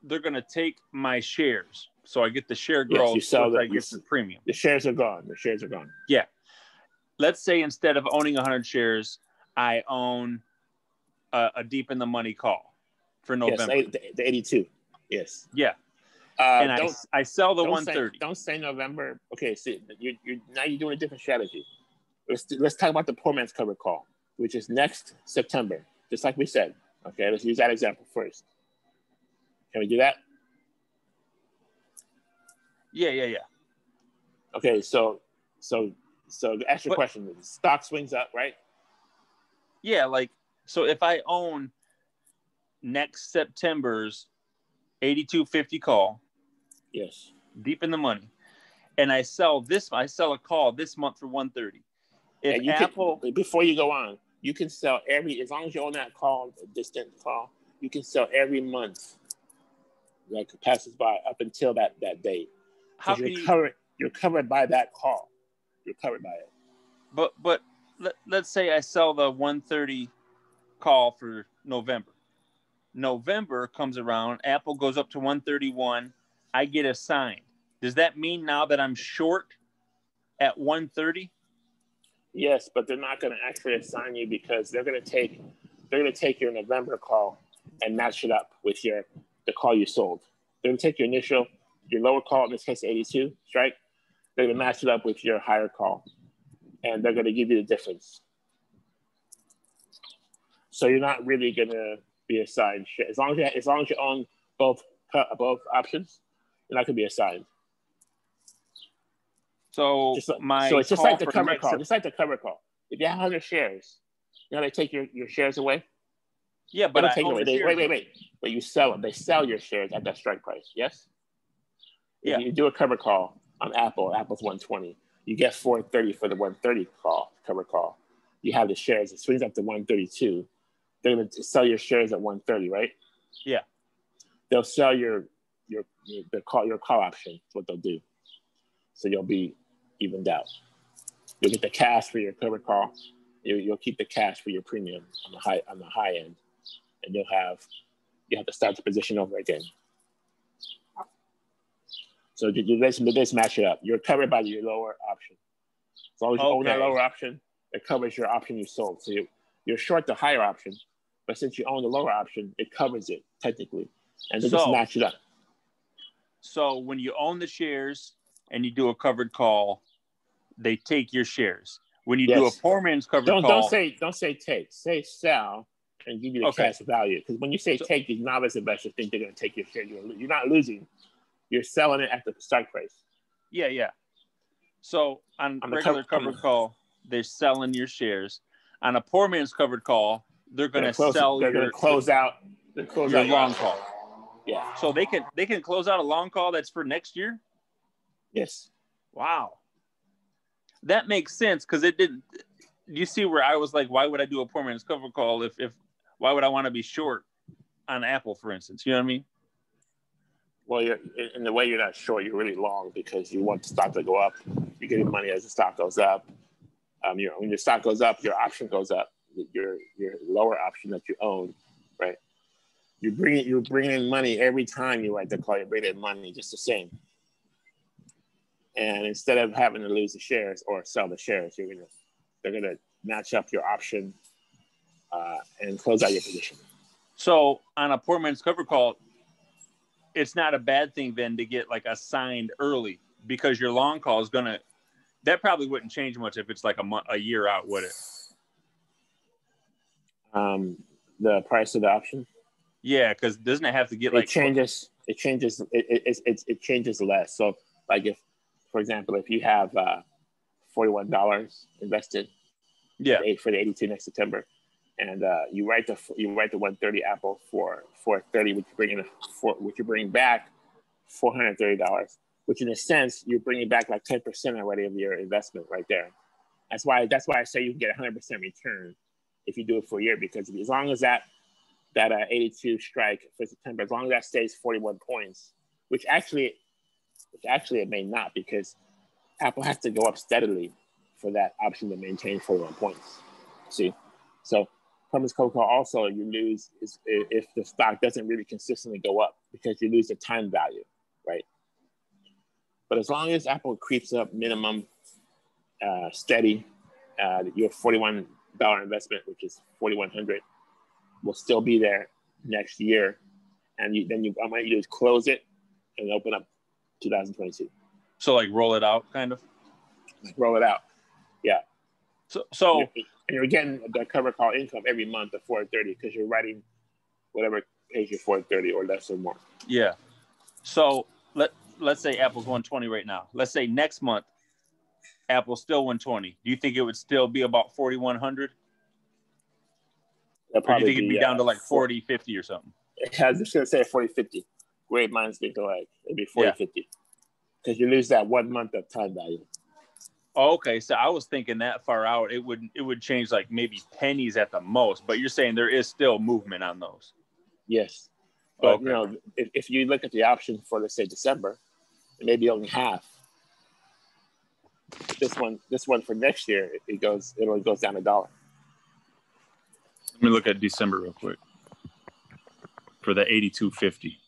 they're going to take my shares. So I get the share growth. Yes, you sell the, I get the premium. The shares are gone. The shares are gone. Yeah. Let's say instead of owning 100 shares, I own a, a deep in the money call for November. Yes, the, the 82. Yes. Yeah. Uh, and I, I sell the 130. Say, don't say November. Okay, see, you you now you're doing a different strategy. Let's let's talk about the poor man's cover call, which is next September, just like we said. Okay, let's use that example first. Can we do that? Yeah, yeah, yeah. Okay, so so so the extra but, question: stock swings up, right? Yeah, like so. If I own next September's eighty-two fifty call, yes, deep in the money, and I sell this, I sell a call this month for one thirty. If Apple, can, before you go on, you can sell every as long as you own that call, distant call, you can sell every month like passes by up until that that date. How you're you, covered you're covered by that call. You're covered by it. But but let, let's say I sell the 130 call for November. November comes around, Apple goes up to 131, I get assigned. Does that mean now that I'm short at 130? Yes, but they're not going to actually assign you because they're going to take they're going to take your November call and match it up with your the call you sold. They're going to take your initial, your lower call, in this case 82 strike. They're going to match it up with your higher call, and they're going to give you the difference. So you're not really going to be assigned shit. As long as you, as long as you own both uh, both options, you're could going to be assigned. So Just like, my so it's just like the cover call, just like the cover call. If you have 100 shares, you know they take your, your shares away. Yeah, but I take away. They, wait, wait, wait. But you sell them. They sell your shares at that strike price. Yes. If Yeah. you do a cover call on Apple, Apple's 120. You get 430 for the 130 call cover call. You have the shares. It swings up to 132. They're going to sell your shares at 130, right? Yeah. They'll sell your your your the call your call option. Is what they'll do. So you'll be evened out. You'll get the cash for your cover call. You, you'll keep the cash for your premium on the high on the high end, and you'll have you have to start the position over again. So you, you let's match it up. You're covered by your lower option. As long as you own that lower option, it covers your option you sold. So you, you're short the higher option, but since you own the lower option, it covers it technically, and they just So- match it up. So when you own the shares and you do a covered call, they take your shares. When you do a poor man's covered Don't call, don't say don't say take. Say sell and give you the Okay. cash value. Because when you say So- take, these novice investors think they're going to take your share. You're, you're not losing. You're selling it at the strike price. yeah, yeah. So on, On regular co- covered the- call, they're selling your shares. On a poor man's covered call, they're going to sell They're going to close out. They're close your out long call. Yeah. So they can they can close out a long call that's for next year. Yes. Wow, that makes sense because it didn't. You see where I was like, why would I do a poor man's cover call if if why would I want to be short on Apple, for instance? You know what I mean? Well, you're in the way you're not short. You're really long because you want the stock to go up. You're getting money as the stock goes up. Um, you know, when your stock goes up, your option goes up. Your your lower option that you own, right? You bring it. You're bringing in money every time you write the call. You bring in money just the same. And instead of having to lose the shares or sell the shares, you're gonna they're gonna match up your option uh, and close out your position. So on a poor man's cover call, it's not a bad thing then to get like assigned early because your long call is gonna. That probably wouldn't change much if it's like a month, a year out, would it? Um, the price of the option. Yeah, because doesn't it have to get it like changes it changes it, it, it, it, it changes less. So like if for example if you have uh, $41 invested yeah, for the 82 next september and uh, you write the you write the 130 apple for 430 which you bring in for which you bring back $430 which in a sense you're bringing back like 10% already of your investment right there. That's why that's why i say you can get 100% return if you do it for a year because as long as that that uh, 82 strike for September, as long as that stays 41 points, which actually, which actually it may not because Apple has to go up steadily for that option to maintain 41 points. See, so poor man's cover call also you lose is if the stock doesn't really consistently go up because you lose the time value, right? But as long as Apple creeps up minimum uh, steady, uh, your 41 dollar investment, which is 4100 will still be there next year, and you, then you I might do is close it and open up 2022. so like roll it out, kind of. Roll it out. Yeah. So so and you're getting the cover call income every month of 430 because you're writing whatever pays you 430 or less or more. yeah, so let let's say Apple's 120 right now. Let's say next month Apple's still 120. Do you think it would still be about 4100? That'll Or do you think it'd be uh, down to like four- 40, 50 or something? I was just gonna say 40 50. Great minds think alike. It'd be 40 Yeah. 50 because you lose that one month of time value. Oh, okay, so I was thinking that far out, it would it would change like maybe pennies at the most. But you're saying there is still movement on those. Yes. But Okay. you know, if, if you look at the option for let's say December, it may only half. This one, this one for next year, it, it goes, it only goes down a dollar. Let me look at December real quick for the 8250.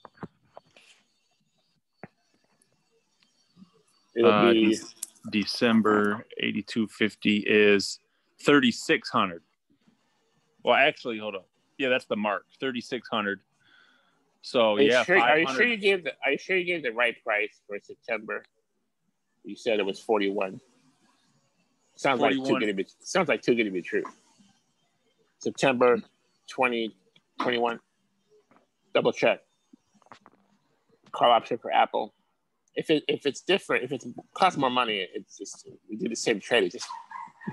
It'll Uh, be Dec- December 8250 is 3600. Well, actually, hold up. Yeah, that's the mark 3600. So Are yeah, sure, are you sure you gave the Are you sure you gave the right price for September? You said it was forty one. Sounds like too good to be. Sounds like too good to be true. September twenty twenty one. Double check. Call option for Apple, if it if it's different, if it costs more money, it's just we do the same trade. It just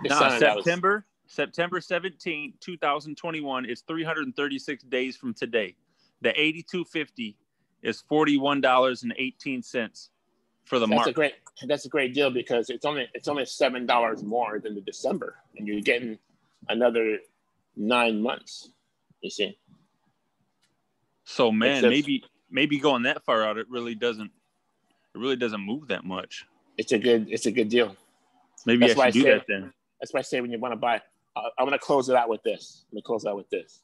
no, September was... September 17, 2021 is 336 days from today. The 8250 is $41.18 for the that's mark. A great, that's a great deal because it's only it's only seven dollars more than the December, and you're getting another nine months. You see. So man, just, maybe maybe going that far out, it really doesn't it really doesn't move that much. It's a good it's a good deal. Maybe that's I should do say, that then. That's why I say when you want to buy, uh, I'm going to close it out with this. I'm going to close out with this.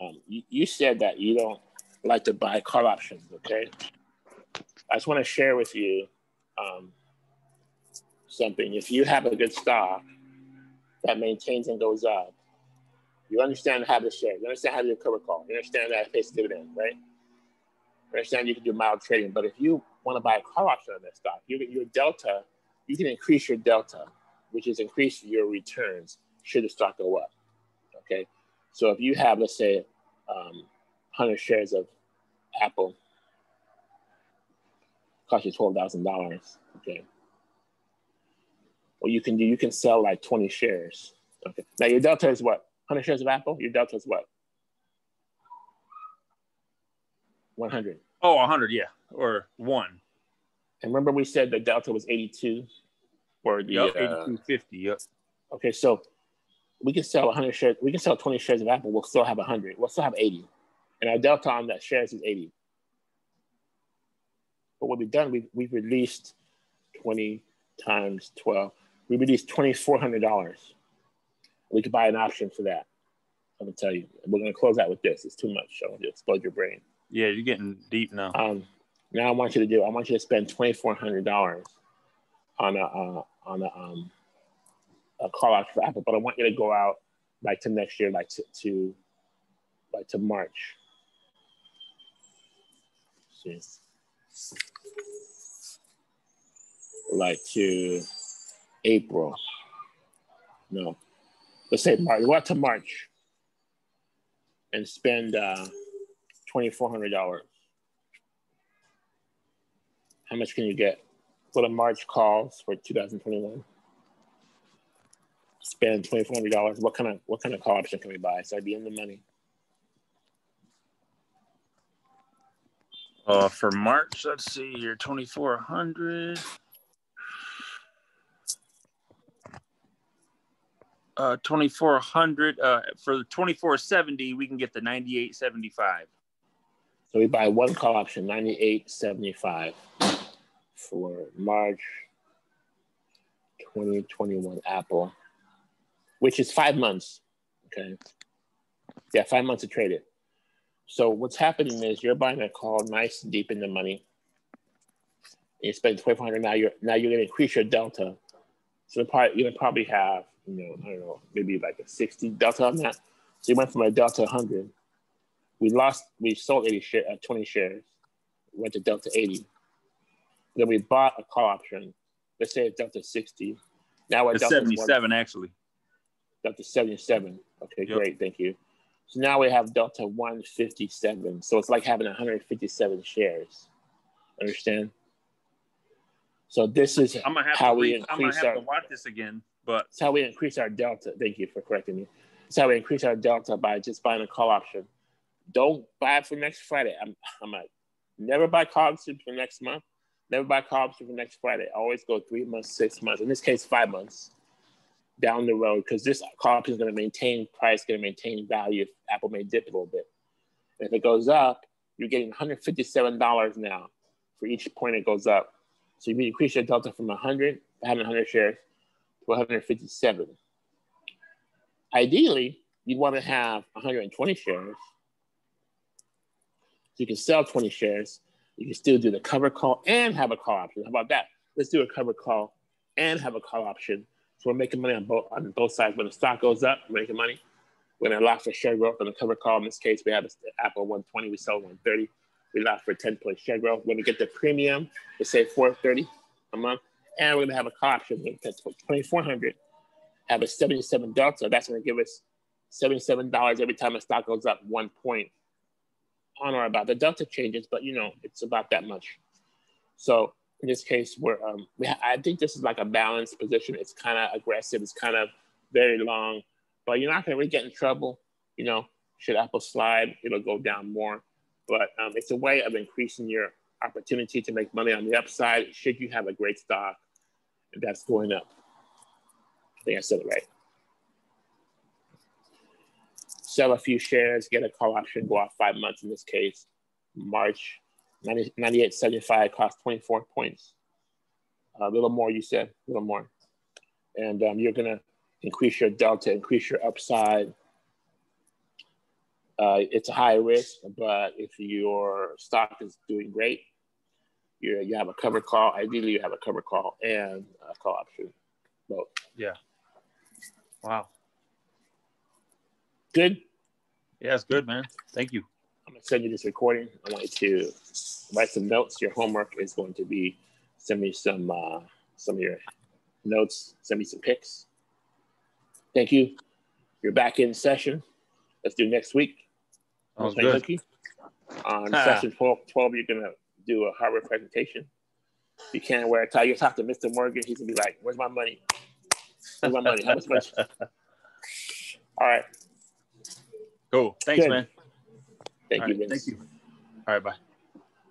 Um, you, you said that you don't like to buy call options, okay? I just want to share with you um, something. If you have a good stock that maintains and goes up, you understand how to share. You understand how to do a cover call. You understand that it pays dividend, right? You understand you can do mild trading. But if you want to buy a call option on that stock, your, your delta, you can increase your delta, which is increase your returns should the stock go up. Okay. So if you have, let's say, um, 100 shares of Apple, cost you $12,000. Okay. What you can do, you can sell like 20 shares. Okay. Now your delta is what? 100 shares of Apple? Your delta is what? 100. Oh, 100, yeah. Or one. And remember we said the delta was 82 or the yep, uh, 8250. Yep. Okay, so we can sell 100 shares. We can sell 20 shares of Apple. We'll still have 100. We'll still have 80. And our delta on that shares is 80. But what we've done, we've, we've released 20 times 12. We released $2,400. We could buy an option for that. I'm gonna tell you. We're gonna close out with this. It's too much. I want to explode your brain. Yeah, you're getting deep now. Um, now I want you to do. I want you to spend twenty four hundred dollars on a uh, on a um a call out for Apple, but I want you to go out like to next year, like to, to like to March. See. Like to April. No. Let's say March. Go out to March and spend uh, $2,400. How much can you get? for the March calls for 2021? Spend $2,400. What kind of what kind of call option can we buy? So I'd be in the money. Uh, for March, let's see here, 2,400. Uh, 2400 uh, for the 2470 we can get the 9875 so we buy one call option 9875 for march 2021 apple which is five months okay? Yeah five months to trade it. So what's happening is you're buying a call nice and deep in the money. You spend 1200 now you're now you're going to increase your delta. So you're going to probably have you know, I don't know, maybe like a 60 delta on that. So we went from a delta 100. We lost, we sold 80 share, uh, 20 shares, went to delta 80. Then we bought a call option. Let's say it's delta 60. Now we're delta 77 one, actually. Delta 77. Okay, yep. great. Thank you. So now we have delta 157. So it's like having 157 shares. Understand? So this is I'm gonna have how to we increase I'm gonna have our, to watch this again. But it's how we increase our delta. Thank you for correcting me. It's how we increase our delta by just buying a call option. Don't buy for next Friday. I'm, I'm like, never buy call option for next month. Never buy call option for next Friday. Always go three months, six months. In this case, five months down the road because this call option is going to maintain price, going to maintain value. If Apple may dip a little bit. And if it goes up, you're getting $157 now for each point it goes up. So you increase your delta from 100 having 100 shares 157. Ideally, you'd want to have 120 shares. So you can sell 20 shares. You can still do the cover call and have a call option. How about that? Let's do a cover call and have a call option. So we're making money on both on both sides. When the stock goes up, we're making money. When I lock for share growth on the cover call, in this case, we have Apple 120, we sell 130. We lock for 10 point share growth. When we get the premium, we say 430 a month and we're gonna have a call option that's 2400 have a 77 delta. That's gonna give us $77 every time a stock goes up one point on or about. The delta changes, but you know, it's about that much. So in this case, where um, I think this is like a balanced position. It's kind of aggressive. It's kind of very long, but you're not going to really get in trouble. You know, should Apple slide, it'll go down more. But um, it's a way of increasing your opportunity to make money on the upside should you have a great stock that's going up. I think I said it right. Sell a few shares, get a call option, go out five months in this case. March 90, 98.75 cost 24 points. A little more, you said, a little more. And um, you're going to increase your delta, increase your upside. Uh, it's a high risk, but if your stock is doing great, you you have a cover call. Ideally, you have a cover call and a call option, both. Yeah. Wow. Good. Yeah, it's good, man. Thank you. I'm gonna send you this recording. I want you to write some notes. Your homework is going to be send me some uh, some of your notes. Send me some pics. Thank you. You're back in session. Let's do next week. Sounds good. On session 12, 12, you're gonna do a Harvard presentation. You can't wear a tie. You talk to Mr. Morgan. He's gonna be like, "Where's my money? Where's my money? How much money?" All right. Cool. Thanks, Good. man. Thank All you. Right, thank you. All right. Bye.